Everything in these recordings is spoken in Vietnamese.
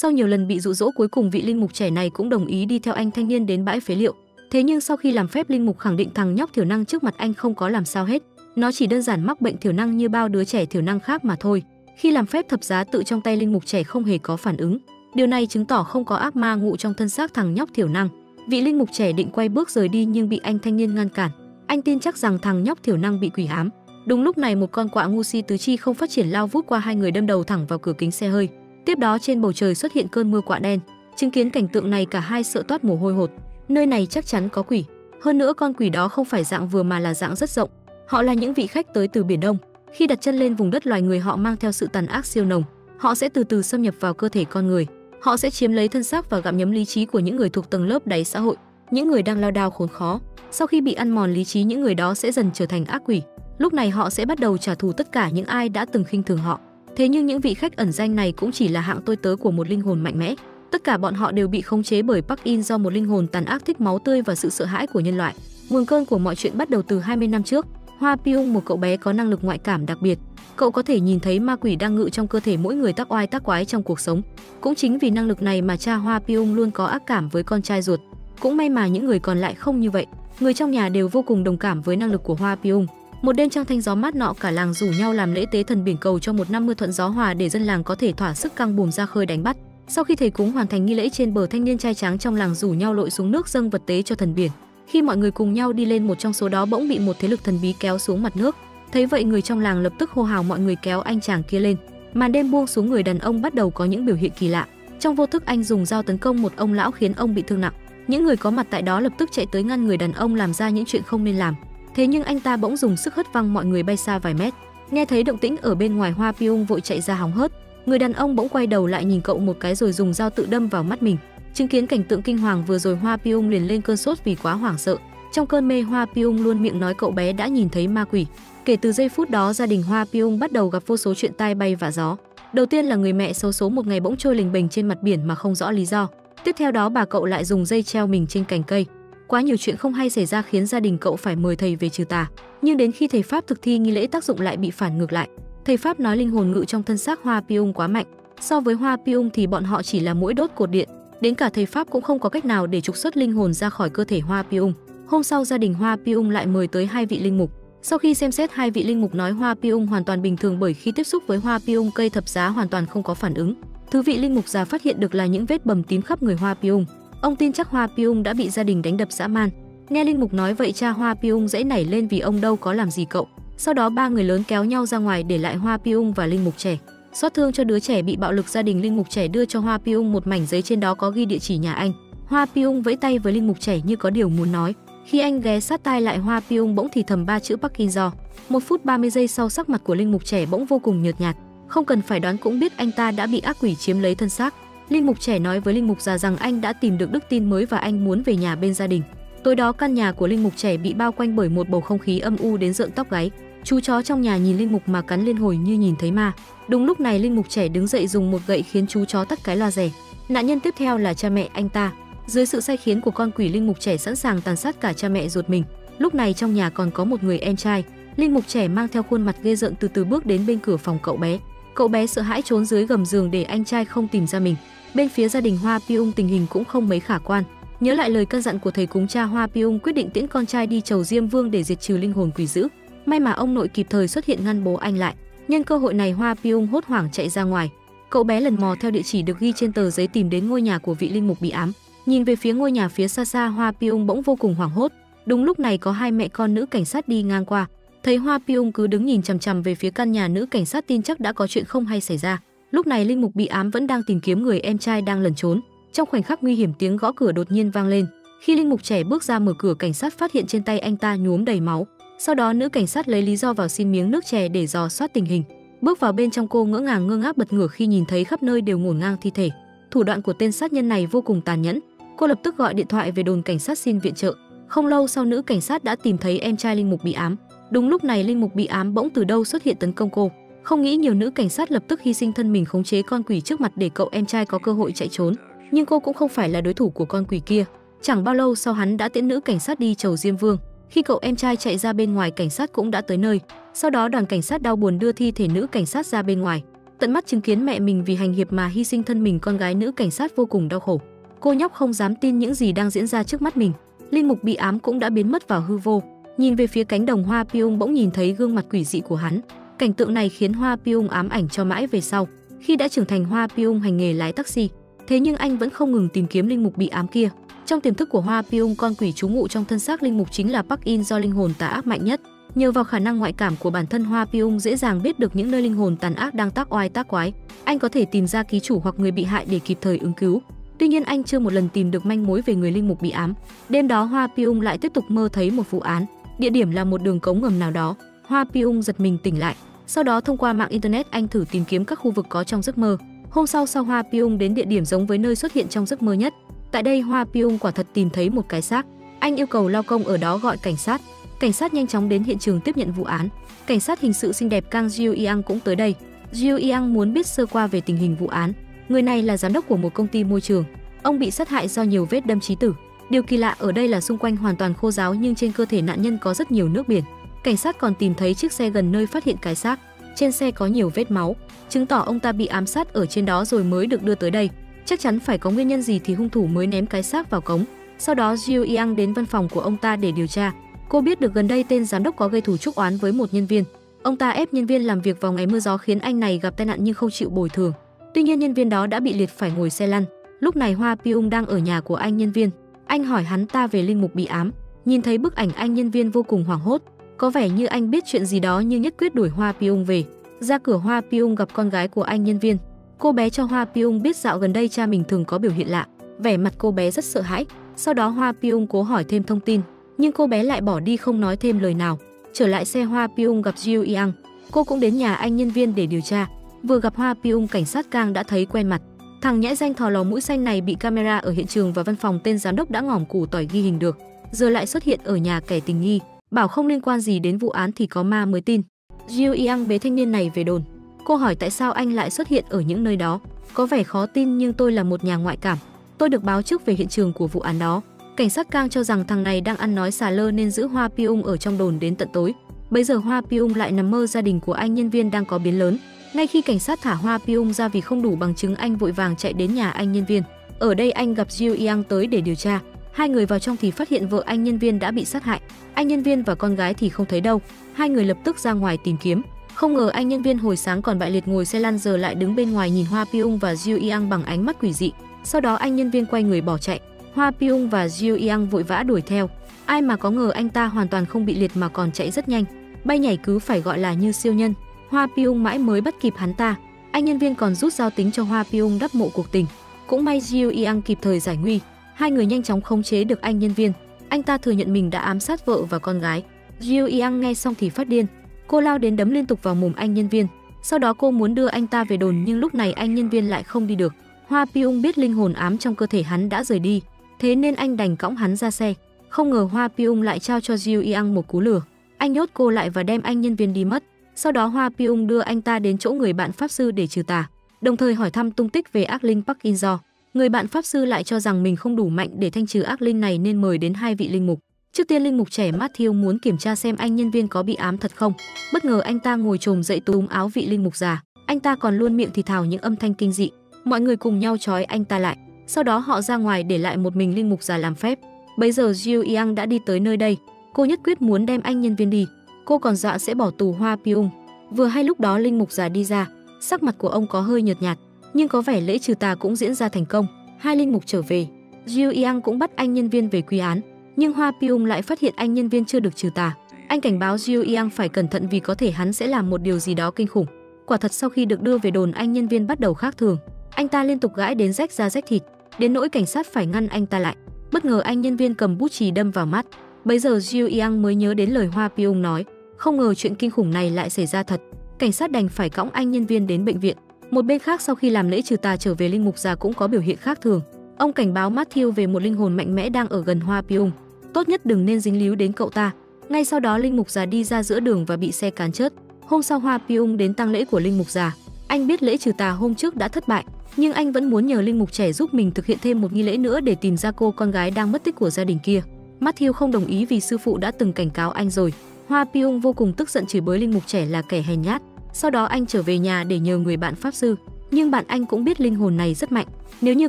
Sau nhiều lần bị dụ dỗ cuối cùng vị linh mục trẻ này cũng đồng ý đi theo anh thanh niên đến bãi phế liệu. Thế nhưng sau khi làm phép linh mục khẳng định thằng nhóc thiểu năng trước mặt anh không có làm sao hết, nó chỉ đơn giản mắc bệnh thiểu năng như bao đứa trẻ thiểu năng khác mà thôi. Khi làm phép thập giá tự trong tay linh mục trẻ không hề có phản ứng, điều này chứng tỏ không có ác ma ngụ trong thân xác thằng nhóc thiểu năng. Vị linh mục trẻ định quay bước rời đi nhưng bị anh thanh niên ngăn cản. Anh tin chắc rằng thằng nhóc thiểu năng bị quỷ ám. Đúng lúc này một con quạ ngu si tứ chi không phát triển lao vút qua hai người đâm đầu thẳng vào cửa kính xe hơi. Tiếp đó trên bầu trời xuất hiện cơn mưa quạ đen. Chứng kiến cảnh tượng này cả hai sợ toát mồ hôi hột. Nơi này chắc chắn có quỷ. Hơn nữa con quỷ đó không phải dạng vừa mà là dạng rất rộng. Họ là những vị khách tới từ biển Đông. Khi đặt chân lên vùng đất loài người họ mang theo sự tàn ác siêu nồng. Họ sẽ từ từ xâm nhập vào cơ thể con người. Họ sẽ chiếm lấy thân xác và gặm nhấm lý trí của những người thuộc tầng lớp đáy xã hội, những người đang lao đao khốn khó. Sau khi bị ăn mòn lý trí những người đó sẽ dần trở thành ác quỷ. Lúc này họ sẽ bắt đầu trả thù tất cả những ai đã từng khinh thường họ. Thế nhưng những vị khách ẩn danh này cũng chỉ là hạng tôi tớ của một linh hồn mạnh mẽ. Tất cả bọn họ đều bị khống chế bởi Park In do một linh hồn tàn ác thích máu tươi và sự sợ hãi của nhân loại. Nguồn cơn của mọi chuyện bắt đầu từ 20 năm trước. Hoa Pyung, một cậu bé có năng lực ngoại cảm đặc biệt. Cậu có thể nhìn thấy ma quỷ đang ngự trong cơ thể mỗi người tác oai tác quái trong cuộc sống. Cũng chính vì năng lực này mà cha Hoa Pyung luôn có ác cảm với con trai ruột. Cũng may mà những người còn lại không như vậy. Người trong nhà đều vô cùng đồng cảm với năng lực của Hoa Pyung. Một đêm trăng thanh gió mát nọ, cả làng rủ nhau làm lễ tế thần biển cầu cho một năm mưa thuận gió hòa để dân làng có thể thỏa sức căng bùm ra khơi đánh bắt. Sau khi thầy cúng hoàn thành nghi lễ trên bờ, thanh niên trai tráng trong làng rủ nhau lội xuống nước dâng vật tế cho thần biển. Khi mọi người cùng nhau đi lên, một trong số đó bỗng bị một thế lực thần bí kéo xuống mặt nước. Thấy vậy, người trong làng lập tức hô hào mọi người kéo anh chàng kia lên. Màn đêm buông xuống, người đàn ông bắt đầu có những biểu hiện kỳ lạ. Trong vô thức, anh dùng dao tấn công một ông lão khiến ông bị thương nặng. Những người có mặt tại đó lập tức chạy tới ngăn người đàn ông làm ra những chuyện không nên làm. Thế nhưng anh ta bỗng dùng sức hất văng mọi người bay xa vài mét. Nghe thấy động tĩnh ở bên ngoài Hoa Piung vội chạy ra hóng hớt. Người đàn ông bỗng quay đầu lại nhìn cậu một cái rồi dùng dao tự đâm vào mắt mình. Chứng kiến cảnh tượng kinh hoàng vừa rồi Hoa Piung liền lên cơn sốt vì quá hoảng sợ. Trong cơn mê, Hoa Piung luôn miệng nói cậu bé đã nhìn thấy ma quỷ. Kể từ giây phút đó, gia đình Hoa Piung bắt đầu gặp vô số chuyện tai bay và gió. Đầu tiên là người mẹ xấu số một ngày bỗng trôi lình bềnh trên mặt biển mà không rõ lý do. Tiếp theo đó, bà cậu lại dùng dây treo mình trên cành cây. Quá nhiều chuyện không hay xảy ra khiến gia đình cậu phải mời thầy về trừ tà. Nhưng đến khi thầy Pháp thực thi nghi lễ tác dụng lại bị phản ngược lại. Thầy Pháp nói linh hồn ngự trong thân xác Hoa Piung quá mạnh. So với Hoa Piung thì bọn họ chỉ là mũi đốt cột điện. Đến cả thầy Pháp cũng không có cách nào để trục xuất linh hồn ra khỏi cơ thể Hoa Piung. Hôm sau gia đình Hoa Piung lại mời tới hai vị linh mục. Sau khi xem xét, hai vị linh mục nói Hoa Piung hoàn toàn bình thường bởi khi tiếp xúc với Hoa Piung, cây thập giá hoàn toàn không có phản ứng. Thứ vị linh mục già phát hiện được là những vết bầm tím khắp người Hoa Piung. Ông tin chắc Hoa Piung đã bị gia đình đánh đập dã man. Nghe linh mục nói vậy, cha Hoa Piung dễ nảy lên vì ông đâu có làm gì cậu. Sau đó ba người lớn kéo nhau ra ngoài để lại Hoa Piung và linh mục trẻ. Xót thương cho đứa trẻ bị bạo lực gia đình linh mục trẻ đưa cho Hoa Piung một mảnh giấy trên đó có ghi địa chỉ nhà anh. Hoa Piung vẫy tay với linh mục trẻ như có điều muốn nói. Khi anh ghé sát tai lại, Hoa Piung bỗng thì thầm ba chữ Parkinson. Một phút 30 giây sau, sắc mặt của linh mục trẻ bỗng vô cùng nhợt nhạt. Không cần phải đoán cũng biết anh ta đã bị ác quỷ chiếm lấy thân xác. Linh mục trẻ nói với linh mục già rằng anh đã tìm được đức tin mới và anh muốn về nhà bên gia đình. Tối đó, căn nhà của linh mục trẻ bị bao quanh bởi một bầu không khí âm u đến rợn tóc gáy. Chú chó trong nhà nhìn linh mục mà cắn liên hồi như nhìn thấy ma. Đúng lúc này, linh mục trẻ đứng dậy dùng một gậy khiến chú chó tắt cái loa rẻ. Nạn nhân tiếp theo là cha mẹ anh ta. Dưới sự sai khiến của con quỷ, linh mục trẻ sẵn sàng tàn sát cả cha mẹ ruột mình. Lúc này, trong nhà còn có một người em trai. Linh mục trẻ mang theo khuôn mặt ghê rợn từ từ bước đến bên cửa phòng cậu bé. Cậu bé sợ hãi trốn dưới gầm giường để anh trai không tìm ra mình. Bên phía gia đình Hoa Piung tình hình cũng không mấy khả quan. Nhớ lại lời căn dặn của thầy cúng cha Hoa Piung quyết định tiễn con trai đi chầu Diêm Vương để diệt trừ linh hồn quỷ dữ. May mà ông nội kịp thời xuất hiện ngăn bố anh lại. Nhân cơ hội này Hoa Piung hốt hoảng chạy ra ngoài. Cậu bé lần mò theo địa chỉ được ghi trên tờ giấy tìm đến ngôi nhà của vị linh mục bị ám. Nhìn về phía ngôi nhà phía xa xa, Hoa Piung bỗng vô cùng hoảng hốt. Đúng lúc này có hai mẹ con nữ cảnh sát đi ngang qua. Thấy Hoa Piung cứ đứng nhìn chằm chằm về phía căn nhà nữ cảnh sát tin chắc đã có chuyện không hay xảy ra. Lúc này linh mục bị ám vẫn đang tìm kiếm người em trai đang lẩn trốn. Trong khoảnh khắc nguy hiểm, tiếng gõ cửa đột nhiên vang lên. Khi linh mục trẻ bước ra mở cửa, cảnh sát phát hiện trên tay anh ta nhuốm đầy máu. Sau đó, nữ cảnh sát lấy lý do vào xin miếng nước chè để dò soát tình hình. Bước vào bên trong, cô ngỡ ngàng, ngơ ngác bật ngửa khi nhìn thấy khắp nơi đều ngổn ngang thi thể. Thủ đoạn của tên sát nhân này vô cùng tàn nhẫn. Cô lập tức gọi điện thoại về đồn cảnh sát xin viện trợ. Không lâu sau, nữ cảnh sát đã tìm thấy em trai linh mục bị ám. Đúng lúc này, linh mục bị ám bỗng từ đâu xuất hiện tấn công cô. Không nghĩ nhiều nữ cảnh sát lập tức hy sinh thân mình khống chế con quỷ trước mặt để cậu em trai có cơ hội chạy trốn. Nhưng cô cũng không phải là đối thủ của con quỷ kia. Chẳng bao lâu sau hắn đã tiễn nữ cảnh sát đi chầu Diêm Vương. Khi cậu em trai chạy ra bên ngoài, cảnh sát cũng đã tới nơi. Sau đó đoàn cảnh sát đau buồn đưa thi thể nữ cảnh sát ra bên ngoài. tận mắt chứng kiến mẹ mình vì hành hiệp mà hy sinh thân mình, con gái nữ cảnh sát vô cùng đau khổ. Cô nhóc không dám tin những gì đang diễn ra trước mắt mình. Linh mục bị ám cũng đã biến mất vào hư vô. Nhìn về phía cánh đồng hoa Piung bỗng nhìn thấy gương mặt quỷ dị của hắn. Cảnh tượng này khiến Hoa Pyung ám ảnh cho mãi về sau. Khi đã trưởng thành Hoa Pyung hành nghề lái taxi, thế nhưng anh vẫn không ngừng tìm kiếm linh mục bị ám kia. Trong tiềm thức của Hoa Pyung con quỷ trú ngụ trong thân xác linh mục chính là Park In do linh hồn tà ác mạnh nhất. Nhờ vào khả năng ngoại cảm của bản thân Hoa Pyung dễ dàng biết được những nơi linh hồn tàn ác đang tác oai tác quái. Anh có thể tìm ra ký chủ hoặc người bị hại để kịp thời ứng cứu. Tuy nhiên anh chưa một lần tìm được manh mối về người linh mục bị ám. Đêm đó Hoa Pyung lại tiếp tục mơ thấy một vụ án, địa điểm là một đường cống ngầm nào đó. Hoa Pyung giật mình tỉnh lại. Sau đó thông qua mạng internet, anh thử tìm kiếm các khu vực có trong giấc mơ. Hôm sau sau Hoa Pyong đến địa điểm giống với nơi xuất hiện trong giấc mơ nhất. Tại đây, Hoa Pyong quả thật tìm thấy một cái xác. Anh yêu cầu lao công ở đó gọi cảnh sát. Cảnh sát nhanh chóng đến hiện trường tiếp nhận vụ án. Cảnh sát hình sự xinh đẹp Kang Jiu Yang cũng tới đây. Jiu Yang muốn biết sơ qua về tình hình vụ án. Người này là giám đốc của một công ty môi trường. Ông bị sát hại do nhiều vết đâm chí tử. Điều kỳ lạ ở đây là xung quanh hoàn toàn khô ráo nhưng trên cơ thể nạn nhân có rất nhiều nước biển. Cảnh sát còn tìm thấy chiếc xe gần nơi phát hiện cái xác. Trên xe có nhiều vết máu, chứng tỏ ông ta bị ám sát ở trên đó rồi mới được đưa tới đây. Chắc chắn phải có nguyên nhân gì thì hung thủ mới ném cái xác vào cống. Sau đó Jiu Yang đến văn phòng của ông ta để điều tra. Cô biết được gần đây tên giám đốc có gây thủ trúc oán với một nhân viên. Ông ta ép nhân viên làm việc vào ngày mưa gió khiến anh này gặp tai nạn nhưng không chịu bồi thường. Tuy nhiên nhân viên đó đã bị liệt phải ngồi xe lăn. Lúc này Hoa Pyung đang ở nhà của anh nhân viên. Anh hỏi hắn ta về linh mục bị ám. Nhìn thấy bức ảnh anh nhân viên vô cùng hoảng hốt. Có vẻ như anh biết chuyện gì đó nhưng nhất quyết đuổi Hoa Pyung về. Ra cửa Hoa Pyung gặp con gái của anh nhân viên. Cô bé cho Hoa Pyung biết dạo gần đây cha mình thường có biểu hiện lạ. Vẻ mặt cô bé rất sợ hãi. Sau đó Hoa Pyung cố hỏi thêm thông tin, nhưng cô bé lại bỏ đi không nói thêm lời nào. Trở lại xe Hoa Pyung gặp Jiu Yang, cô cũng đến nhà anh nhân viên để điều tra. Vừa gặp Hoa Pyung cảnh sát Kang đã thấy quen mặt. Thằng nhãi danh thò lò mũi xanh này bị camera ở hiện trường và văn phòng tên giám đốc đã ngỏm củ tỏi ghi hình được, giờ lại xuất hiện ở nhà kẻ tình nghi, bảo không liên quan gì đến vụ án thì có ma mới tin. Jiu Yang bế thanh niên này về đồn. Cô hỏi tại sao anh lại xuất hiện ở những nơi đó. Có vẻ khó tin nhưng tôi là một nhà ngoại cảm. Tôi được báo trước về hiện trường của vụ án đó. Cảnh sát Kang cho rằng thằng này đang ăn nói xà lơ nên giữ Hoa Pyung ở trong đồn đến tận tối. Bây giờ Hoa Pyung lại nằm mơ gia đình của anh nhân viên đang có biến lớn. Ngay khi cảnh sát thả Hoa Pyung ra vì không đủ bằng chứng, anh vội vàng chạy đến nhà anh nhân viên. Ở đây anh gặp Jiu Yang tới để điều tra. Hai người vào trong thì phát hiện vợ anh nhân viên đã bị sát hại. Anh nhân viên và con gái thì không thấy đâu. Hai người lập tức ra ngoài tìm kiếm. Không ngờ anh nhân viên hồi sáng còn bại liệt ngồi xe lăn giờ lại đứng bên ngoài nhìn Hoa Pyung và Jiu Yang bằng ánh mắt quỷ dị. Sau đó anh nhân viên quay người bỏ chạy. Hoa Pyung và Jiu Yang vội vã đuổi theo. Ai mà có ngờ anh ta hoàn toàn không bị liệt mà còn chạy rất nhanh. Bay nhảy cứ phải gọi là như siêu nhân. Hoa Pyung mãi mới bắt kịp hắn ta. Anh nhân viên còn rút dao tính cho Hoa Pyung đắp mộ cuộc tình. Cũng may Jiu Yang kịp thời giải nguy. Hai người nhanh chóng khống chế được anh nhân viên. Anh ta thừa nhận mình đã ám sát vợ và con gái. Jiu Yang nghe xong thì phát điên. Cô lao đến đấm liên tục vào mồm anh nhân viên. Sau đó cô muốn đưa anh ta về đồn nhưng lúc này anh nhân viên lại không đi được. Hoa Pyung biết linh hồn ám trong cơ thể hắn đã rời đi, thế nên anh đành cõng hắn ra xe. Không ngờ Hoa Pyung lại trao cho Jiu Yang một cú lừa. Anh nhốt cô lại và đem anh nhân viên đi mất. Sau đó Hoa Pyung đưa anh ta đến chỗ người bạn pháp sư để trừ tà, đồng thời hỏi thăm tung tích về ác linh Park In Do. Người bạn pháp sư lại cho rằng mình không đủ mạnh để thanh trừ ác linh này nên mời đến hai vị linh mục. Trước tiên linh mục trẻ Matthew muốn kiểm tra xem anh nhân viên có bị ám thật không. Bất ngờ anh ta ngồi trồm dậy túm áo vị linh mục già. Anh ta còn luôn miệng thì thào những âm thanh kinh dị. Mọi người cùng nhau trói anh ta lại. Sau đó họ ra ngoài để lại một mình linh mục già làm phép. Bây giờ Jiu Yang đã đi tới nơi đây. Cô nhất quyết muốn đem anh nhân viên đi. Cô còn dọa sẽ bỏ tù Hoa Pyung. Vừa hay lúc đó linh mục già đi ra, sắc mặt của ông có hơi nhợt nhạt, nhưng có vẻ lễ trừ tà cũng diễn ra thành công. Hai linh mục trở về, Jiu Yang cũng bắt anh nhân viên về quy án, nhưng Hoa Pyung lại phát hiện anh nhân viên chưa được trừ tà. Anh cảnh báo Jiu Yang phải cẩn thận vì có thể hắn sẽ làm một điều gì đó kinh khủng. Quả thật sau khi được đưa về đồn anh nhân viên bắt đầu khác thường. Anh ta liên tục gãi đến rách da rách thịt, đến nỗi cảnh sát phải ngăn anh ta lại. Bất ngờ anh nhân viên cầm bút chì đâm vào mắt. Bây giờ Jiu Yang mới nhớ đến lời Hoa Pyung nói, không ngờ chuyện kinh khủng này lại xảy ra thật. Cảnh sát đành phải cõng anh nhân viên đến bệnh viện. Một bên khác sau khi làm lễ trừ tà trở về linh mục già cũng có biểu hiện khác thường. Ông cảnh báo Matthew về một linh hồn mạnh mẽ đang ở gần Hoa Pyung. Tốt nhất đừng nên dính líu đến cậu ta. Ngay sau đó linh mục già đi ra giữa đường và bị xe cán chết. Hôm sau Hoa Pyung đến tang lễ của linh mục già. Anh biết lễ trừ tà hôm trước đã thất bại, nhưng anh vẫn muốn nhờ linh mục trẻ giúp mình thực hiện thêm một nghi lễ nữa để tìm ra cô con gái đang mất tích của gia đình kia. Matthew không đồng ý vì sư phụ đã từng cảnh cáo anh rồi. Hoa Pyung vô cùng tức giận chửi bới linh mục trẻ là kẻ hèn nhát. Sau đó anh trở về nhà để nhờ người bạn pháp sư, nhưng bạn anh cũng biết linh hồn này rất mạnh, nếu như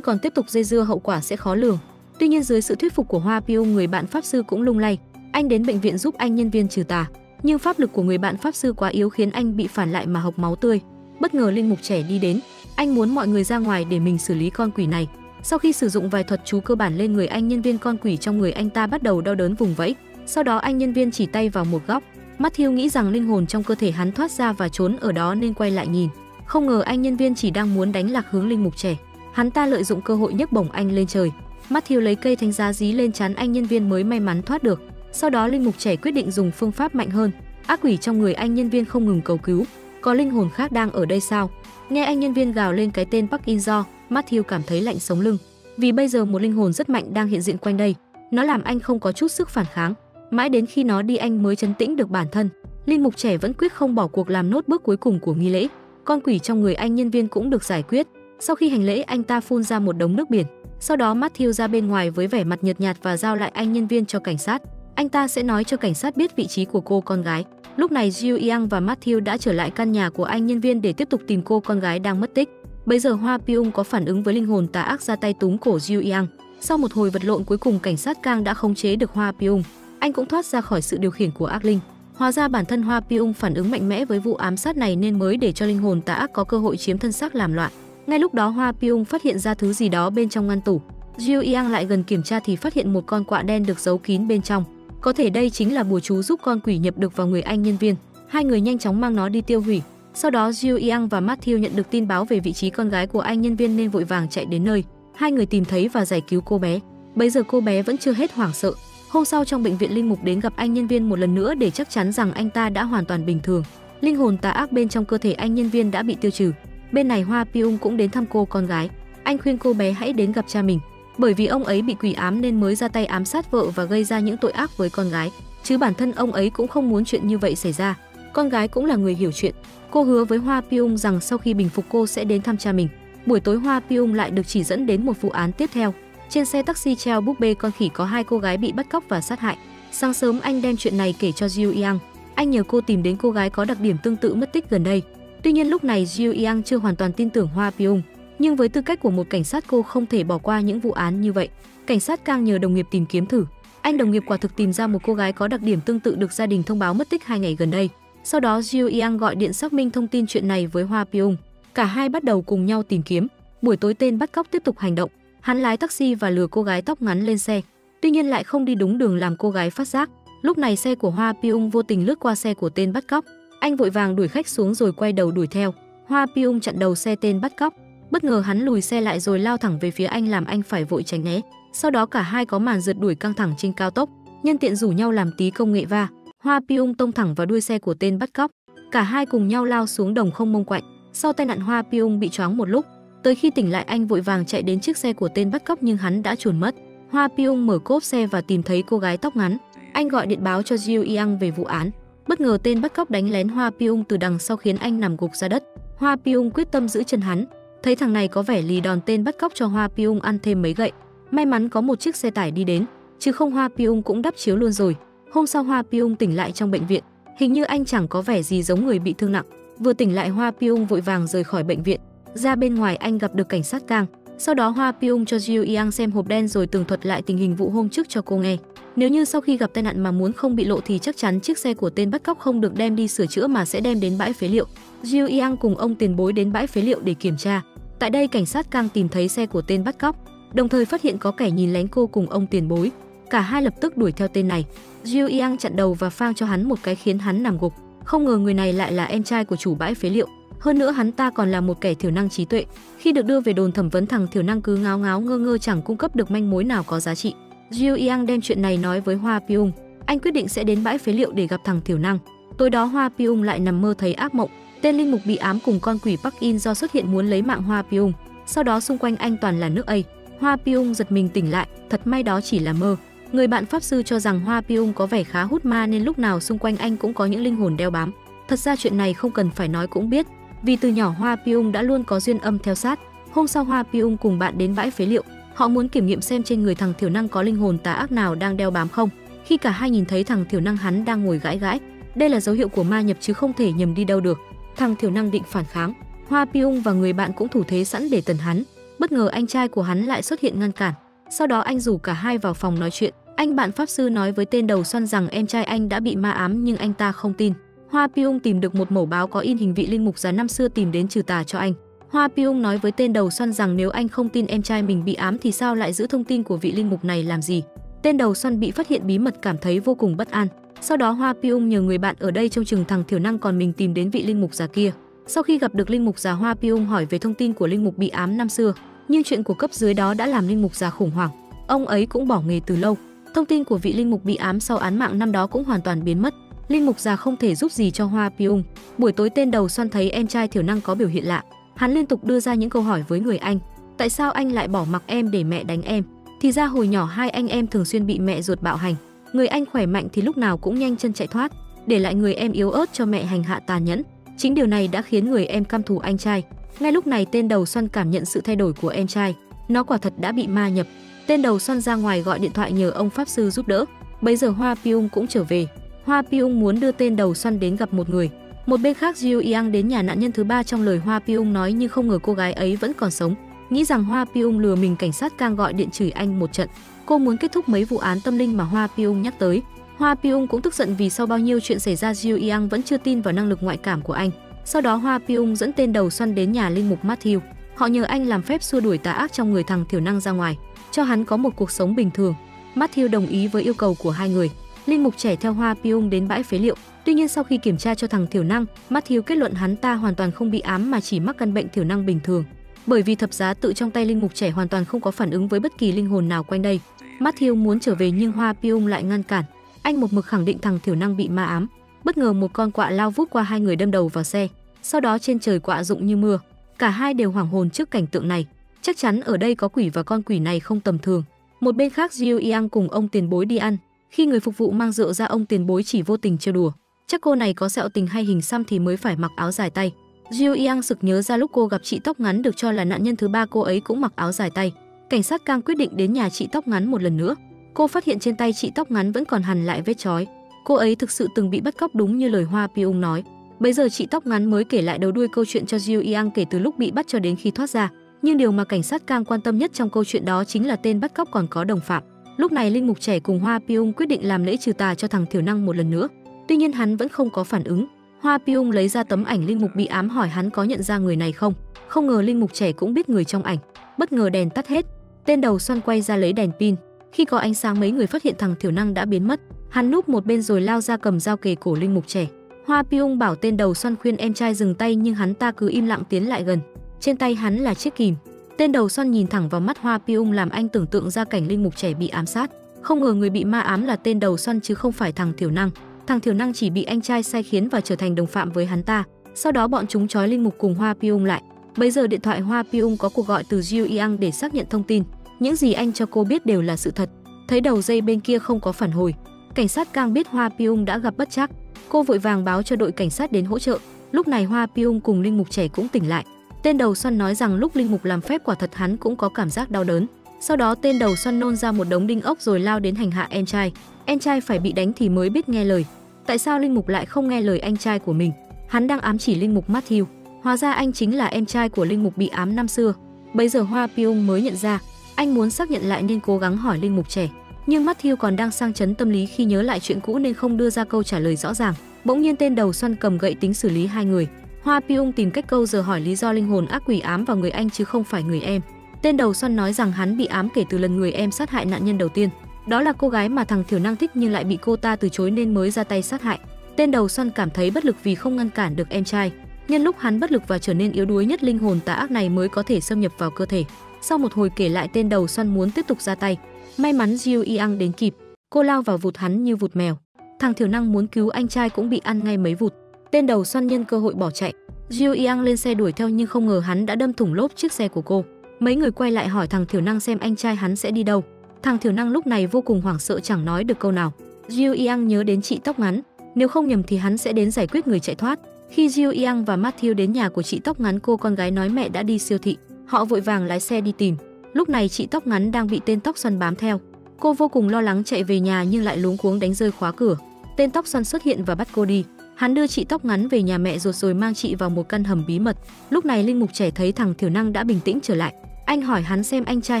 còn tiếp tục dây dưa hậu quả sẽ khó lường. Tuy nhiên dưới sự thuyết phục của Hoa Piu, người bạn pháp sư cũng lung lay. Anh đến bệnh viện giúp anh nhân viên trừ tà, nhưng pháp lực của người bạn pháp sư quá yếu khiến anh bị phản lại mà học máu tươi. Bất ngờ linh mục trẻ đi đến, anh muốn mọi người ra ngoài để mình xử lý con quỷ này. Sau khi sử dụng vài thuật chú cơ bản lên người anh nhân viên con quỷ trong người anh ta bắt đầu đau đớn vùng vẫy. Sau đó anh nhân viên chỉ tay vào một góc. Matthew nghĩ rằng linh hồn trong cơ thể hắn thoát ra và trốn ở đó nên quay lại nhìn. Không ngờ anh nhân viên chỉ đang muốn đánh lạc hướng linh mục trẻ. Hắn ta lợi dụng cơ hội nhấc bổng anh lên trời. Matthew lấy cây thánh giá dí lên chán anh nhân viên mới may mắn thoát được. Sau đó linh mục trẻ quyết định dùng phương pháp mạnh hơn. Ác quỷ trong người anh nhân viên không ngừng cầu cứu. Có linh hồn khác đang ở đây sao? Nghe anh nhân viên gào lên cái tên Park In Do, Matthew cảm thấy lạnh sống lưng. Vì bây giờ một linh hồn rất mạnh đang hiện diện quanh đây. Nó làm anh không có chút sức phản kháng. Mãi đến khi nó đi anh mới chấn tĩnh được bản thân. Linh mục trẻ vẫn quyết không bỏ cuộc làm nốt bước cuối cùng của nghi lễ. Con quỷ trong người anh nhân viên cũng được giải quyết. Sau khi hành lễ, anh ta phun ra một đống nước biển. Sau đó Matthew ra bên ngoài với vẻ mặt nhợt nhạt và giao lại anh nhân viên cho cảnh sát. Anh ta sẽ nói cho cảnh sát biết vị trí của cô con gái. Lúc này Jiu Yang và Matthew đã trở lại căn nhà của anh nhân viên để tiếp tục tìm cô con gái đang mất tích. Bây giờ Hoa Pyung có phản ứng với linh hồn tà ác ra tay túm cổ Jiu Yang. Sau một hồi vật lộn cuối cùng, cảnh sát Kang đã khống chế được Hoa Pyung. Anh cũng thoát ra khỏi sự điều khiển của ác linh. Hóa ra bản thân Hoa Piung phản ứng mạnh mẽ với vụ ám sát này nên mới để cho linh hồn tà ác có cơ hội chiếm thân xác làm loạn. Ngay lúc đó Hoa Piung phát hiện ra thứ gì đó bên trong ngăn tủ. Jiu Yang lại gần kiểm tra thì phát hiện một con quạ đen được giấu kín bên trong. Có thể đây chính là bùa chú giúp con quỷ nhập được vào người anh nhân viên. Hai người nhanh chóng mang nó đi tiêu hủy. Sau đó Jiu Yang và Matthew nhận được tin báo về vị trí con gái của anh nhân viên nên vội vàng chạy đến nơi. Hai người tìm thấy và giải cứu cô bé. Bây giờ cô bé vẫn chưa hết hoảng sợ. Hôm sau trong bệnh viện linh mục đến gặp anh nhân viên một lần nữa để chắc chắn rằng anh ta đã hoàn toàn bình thường. Linh hồn tà ác bên trong cơ thể anh nhân viên đã bị tiêu trừ. Bên này Hoa Piung cũng đến thăm cô con gái. Anh khuyên cô bé hãy đến gặp cha mình bởi vì ông ấy bị quỷ ám nên mới ra tay ám sát vợ và gây ra những tội ác với con gái, chứ bản thân ông ấy cũng không muốn chuyện như vậy xảy ra. Con gái cũng là người hiểu chuyện. Cô hứa với Hoa Piung rằng sau khi bình phục cô sẽ đến thăm cha mình. Buổi tối Hoa Piung lại được chỉ dẫn đến một vụ án tiếp theo. Trên xe taxi treo búp bê con khỉ có hai cô gái bị bắt cóc và sát hại. Sáng sớm, anh đem chuyện này kể cho Jiu Yang. Anh nhờ cô tìm đến cô gái có đặc điểm tương tự mất tích gần đây. Tuy nhiên lúc này Jiu Yang chưa hoàn toàn tin tưởng Hoa Pyong, nhưng với tư cách của một cảnh sát cô không thể bỏ qua những vụ án như vậy. Cảnh sát càng nhờ đồng nghiệp tìm kiếm thử. Anh đồng nghiệp quả thực tìm ra một cô gái có đặc điểm tương tự được gia đình thông báo mất tích hai ngày gần đây. Sau đó Jiu Yang gọi điện xác minh thông tin chuyện này với Hoa Pyong. Cả hai bắt đầu cùng nhau tìm kiếm. Buổi tối tên bắt cóc tiếp tục hành động. Hắn lái taxi và lừa cô gái tóc ngắn lên xe. Tuy nhiên lại không đi đúng đường làm cô gái phát giác. Lúc này xe của Hoa Piung vô tình lướt qua xe của tên bắt cóc. Anh vội vàng đuổi khách xuống rồi quay đầu đuổi theo. Hoa Piung chặn đầu xe tên bắt cóc. Bất ngờ hắn lùi xe lại rồi lao thẳng về phía anh làm anh phải vội tránh né. Sau đó cả hai có màn rượt đuổi căng thẳng trên cao tốc, nhân tiện rủ nhau làm tí công nghệ va. Hoa Piung tông thẳng vào đuôi xe của tên bắt cóc. Cả hai cùng nhau lao xuống đồng không mông quạnh. Sau tai nạn Hoa Piung bị choáng một lúc, tới khi tỉnh lại anh vội vàng chạy đến chiếc xe của tên bắt cóc nhưng hắn đã chuồn mất. Hoa Pyong mở cốp xe và tìm thấy cô gái tóc ngắn. Anh gọi điện báo cho Jiu Yang về vụ án. Bất ngờ tên bắt cóc đánh lén Hoa Pyong từ đằng sau khiến anh nằm gục ra đất. Hoa Pyong quyết tâm giữ chân hắn, Thấy thằng này có vẻ lì đòn tên bắt cóc cho Hoa Pyong ăn thêm mấy gậy. May mắn có một chiếc xe tải đi đến, chứ không Hoa Pyong cũng đắp chiếu luôn rồi. Hôm sau Hoa Pyong tỉnh lại trong bệnh viện, hình như anh chẳng có vẻ gì giống người bị thương nặng. Vừa tỉnh lại Hoa Pyong vội vàng rời khỏi bệnh viện. Ra bên ngoài anh gặp được cảnh sát Kang. Sau đó Hoa Pyung cho Jiu Yang xem hộp đen rồi tường thuật lại tình hình vụ hôm trước cho cô nghe. Nếu như sau khi gặp tai nạn mà muốn không bị lộ thì chắc chắn chiếc xe của tên bắt cóc không được đem đi sửa chữa mà sẽ đem đến bãi phế liệu. Jiu Yang cùng ông tiền bối đến bãi phế liệu để kiểm tra. Tại đây cảnh sát càng tìm thấy xe của tên bắt cóc, đồng thời phát hiện có kẻ nhìn lén cô cùng ông tiền bối. Cả hai lập tức đuổi theo tên này. Jiu Yang chặn đầu và phang cho hắn một cái khiến hắn nằm gục. Không ngờ người này lại là em trai của chủ bãi phế liệu. Hơn nữa hắn ta còn là một kẻ thiểu năng trí tuệ. Khi được đưa về đồn thẩm vấn thằng thiểu năng cứ ngáo ngáo ngơ ngơ chẳng cung cấp được manh mối nào có giá trị. Jiu Yang đem chuyện này nói với Hoa piung Anh quyết định sẽ đến bãi phế liệu để gặp thằng thiểu năng. Tối đó Hoa piung lại nằm mơ thấy ác mộng. Tên linh mục bị ám cùng con quỷ Park In do xuất hiện muốn lấy mạng Hoa piung Sau đó xung quanh anh toàn là nước ấy. Hoa piung giật mình tỉnh lại, thật may đó chỉ là mơ. Người bạn pháp sư cho rằng Hoa piung có vẻ khá hút ma nên lúc nào xung quanh anh cũng có những linh hồn đeo bám. Thật ra chuyện này không cần phải nói cũng biết, vì từ nhỏ Hoa Piung đã luôn có duyên âm theo sát. Hôm sau Hoa Piung cùng bạn đến bãi phế liệu, họ muốn kiểm nghiệm xem trên người thằng thiểu năng có linh hồn tà ác nào đang đeo bám không. Khi cả hai nhìn thấy thằng thiểu năng hắn đang ngồi gãi gãi, đây là dấu hiệu của ma nhập chứ không thể nhầm đi đâu được. Thằng thiểu năng định phản kháng, Hoa Piung và người bạn cũng thủ thế sẵn để tần hắn. Bất ngờ anh trai của hắn lại xuất hiện ngăn cản. Sau đó anh rủ cả hai vào phòng nói chuyện. Anh bạn pháp sư nói với tên đầu xoăn rằng em trai anh đã bị ma ám nhưng anh ta không tin. Hoa Piung tìm được một mẩu báo có in hình vị linh mục già năm xưa tìm đến trừ tà cho anh. Hoa Piung nói với tên đầu xoăn rằng nếu anh không tin em trai mình bị ám thì sao lại giữ thông tin của vị linh mục này làm gì. Tên đầu xoăn bị phát hiện bí mật cảm thấy vô cùng bất an. Sau đó Hoa Piung nhờ người bạn ở đây trông chừng thằng thiểu năng còn mình tìm đến vị linh mục già kia. Sau khi gặp được linh mục già Hoa Piung hỏi về thông tin của linh mục bị ám năm xưa, nhưng chuyện của cấp dưới đó đã làm linh mục già khủng hoảng. Ông ấy cũng bỏ nghề từ lâu. Thông tin của vị linh mục bị ám sau án mạng năm đó cũng hoàn toàn biến mất. Linh mục già không thể giúp gì cho Hoa Piung. Buổi tối tên đầu xoan thấy em trai thiểu năng có biểu hiện lạ, hắn liên tục đưa ra những câu hỏi với người anh. Tại sao anh lại bỏ mặc em để mẹ đánh em? Thì ra hồi nhỏ hai anh em thường xuyên bị mẹ ruột bạo hành. Người anh khỏe mạnh thì lúc nào cũng nhanh chân chạy thoát, để lại người em yếu ớt cho mẹ hành hạ tàn nhẫn. Chính điều này đã khiến người em căm thù anh trai. Ngay lúc này tên đầu xoan cảm nhận sự thay đổi của em trai. Nó quả thật đã bị ma nhập. Tên đầu xoan ra ngoài gọi điện thoại nhờ ông pháp sư giúp đỡ. Bấy giờ Hoa Piung cũng trở về. Hoa Pyung muốn đưa tên đầu xoăn đến gặp một người. Một bên khác Jiu Yang đến nhà nạn nhân thứ ba trong lời Hoa Pyung nói nhưng không ngờ cô gái ấy vẫn còn sống. Nghĩ rằng Hoa Pyung lừa mình cảnh sát càng gọi điện chửi anh một trận. Cô muốn kết thúc mấy vụ án tâm linh mà Hoa Pyung nhắc tới. Hoa Pyung cũng tức giận vì sau bao nhiêu chuyện xảy ra Jiu Yang vẫn chưa tin vào năng lực ngoại cảm của anh. Sau đó Hoa Pyung dẫn tên đầu xoăn đến nhà linh mục Matthew. Họ nhờ anh làm phép xua đuổi tà ác trong người thằng thiểu năng ra ngoài, cho hắn có một cuộc sống bình thường. Matthew đồng ý với yêu cầu của hai người. Linh mục trẻ theo Hoa Pyong đến bãi phế liệu. Tuy nhiên sau khi kiểm tra cho thằng thiểu năng, Matthew kết luận hắn ta hoàn toàn không bị ám mà chỉ mắc căn bệnh thiểu năng bình thường. Bởi vì thập giá tự trong tay linh mục trẻ hoàn toàn không có phản ứng với bất kỳ linh hồn nào quanh đây. Matthew muốn trở về nhưng Hoa Pyong lại ngăn cản. Anh một mực khẳng định thằng thiểu năng bị ma ám. Bất ngờ một con quạ lao vút qua hai người đâm đầu vào xe. Sau đó trên trời quạ rụng như mưa. Cả hai đều hoảng hồn trước cảnh tượng này. Chắc chắn ở đây có quỷ và con quỷ này không tầm thường. Một bên khác Jiu Yang cùng ông tiền bối đi ăn. Khi người phục vụ mang rượu ra ông tiền bối chỉ vô tình trêu đùa. Chắc cô này có sẹo tình hay hình xăm thì mới phải mặc áo dài tay. Jiu Yang sực nhớ ra lúc cô gặp chị tóc ngắn được cho là nạn nhân thứ ba cô ấy cũng mặc áo dài tay. Cảnh sát cang quyết định đến nhà chị tóc ngắn một lần nữa. Cô phát hiện trên tay chị tóc ngắn vẫn còn hằn lại vết chói. Cô ấy thực sự từng bị bắt cóc đúng như lời Hoa Pyong nói. Bây giờ chị tóc ngắn mới kể lại đầu đuôi câu chuyện cho Jiu Yang kể từ lúc bị bắt cho đến khi thoát ra. Nhưng điều mà cảnh sát cang quan tâm nhất trong câu chuyện đó chính là tên bắt cóc còn có đồng phạm. Lúc này linh mục trẻ cùng Hoa piung quyết định làm lễ trừ tà cho thằng thiểu năng một lần nữa. Tuy nhiên hắn vẫn không có phản ứng. Hoa piung lấy ra tấm ảnh linh mục bị ám hỏi hắn có nhận ra người này không. Không ngờ linh mục trẻ cũng biết người trong ảnh. Bất ngờ đèn tắt hết. Tên đầu xoan quay ra lấy đèn pin. Khi có ánh sáng mấy người phát hiện thằng thiểu năng đã biến mất. Hắn núp một bên rồi lao ra cầm dao kề cổ linh mục trẻ. Hoa piung bảo tên đầu xoan khuyên em trai dừng tay nhưng hắn ta cứ im lặng tiến lại gần. Trên tay hắn là chiếc kìm. Tên đầu xoăn nhìn thẳng vào mắt Hoa Pyong làm anh tưởng tượng ra cảnh linh mục trẻ bị ám sát. Không ngờ người bị ma ám là tên đầu xoăn chứ không phải thằng thiểu năng. Thằng thiểu năng chỉ bị anh trai sai khiến và trở thành đồng phạm với hắn ta. Sau đó bọn chúng trói linh mục cùng Hoa Pyong lại. Bây giờ điện thoại Hoa Pyong có cuộc gọi từ Jiu Yang để xác nhận thông tin. Những gì anh cho cô biết đều là sự thật. Thấy đầu dây bên kia không có phản hồi, cảnh sát càng biết Hoa Pyong đã gặp bất trắc. Cô vội vàng báo cho đội cảnh sát đến hỗ trợ. Lúc này Hoa Pyong cùng linh mục trẻ cũng tỉnh lại. Tên đầu xoăn nói rằng lúc linh mục làm phép quả thật hắn cũng có cảm giác đau đớn. Sau đó tên đầu xoăn nôn ra một đống đinh ốc rồi lao đến hành hạ em trai. Em trai phải bị đánh thì mới biết nghe lời. Tại sao linh mục lại không nghe lời anh trai của mình? Hắn đang ám chỉ linh mục Matthew. Hóa ra anh chính là em trai của linh mục bị ám năm xưa. Bây giờ Hoa Pyong mới nhận ra, anh muốn xác nhận lại nên cố gắng hỏi linh mục trẻ. Nhưng Matthew còn đang sang chấn tâm lý khi nhớ lại chuyện cũ nên không đưa ra câu trả lời rõ ràng. Bỗng nhiên tên đầu xoăn cầm gậy tính xử lý hai người. Hoa Piung tìm cách câu giờ hỏi lý do linh hồn ác quỷ ám vào người anh chứ không phải người em. Tên đầu xoăn nói rằng hắn bị ám kể từ lần người em sát hại nạn nhân đầu tiên. Đó là cô gái mà thằng thiểu năng thích nhưng lại bị cô ta từ chối nên mới ra tay sát hại. Tên đầu xoăn cảm thấy bất lực vì không ngăn cản được em trai. Nhân lúc hắn bất lực và trở nên yếu đuối nhất linh hồn tà ác này mới có thể xâm nhập vào cơ thể. Sau một hồi kể lại tên đầu xoăn muốn tiếp tục ra tay. May mắn Jiu Yang đến kịp, cô lao vào vụt hắn như vụt mèo. Thằng thiểu năng muốn cứu anh trai cũng bị ăn ngay mấy vụt. Tên đầu xoan nhân cơ hội bỏ chạy. Jiu Yang lên xe đuổi theo nhưng không ngờ hắn đã đâm thủng lốp chiếc xe của cô. Mấy người quay lại hỏi thằng thiểu năng xem anh trai hắn sẽ đi đâu. Thằng thiểu năng lúc này vô cùng hoảng sợ chẳng nói được câu nào. Jiu Yang nhớ đến chị tóc ngắn, nếu không nhầm thì hắn sẽ đến giải quyết người chạy thoát. Khi Jiu Yang và Matthew đến nhà của chị tóc ngắn cô con gái nói mẹ đã đi siêu thị, họ vội vàng lái xe đi tìm. Lúc này chị tóc ngắn đang bị tên tóc xoăn bám theo. Cô vô cùng lo lắng chạy về nhà nhưng lại luống cuống đánh rơi khóa cửa. Tên tóc xoăn xuất hiện và bắt cô đi. Hắn đưa chị tóc ngắn về nhà mẹ ruột rồi mang chị vào một căn hầm bí mật. Lúc này linh mục trẻ thấy thằng Thiểu Năng đã bình tĩnh trở lại. Anh hỏi hắn xem anh trai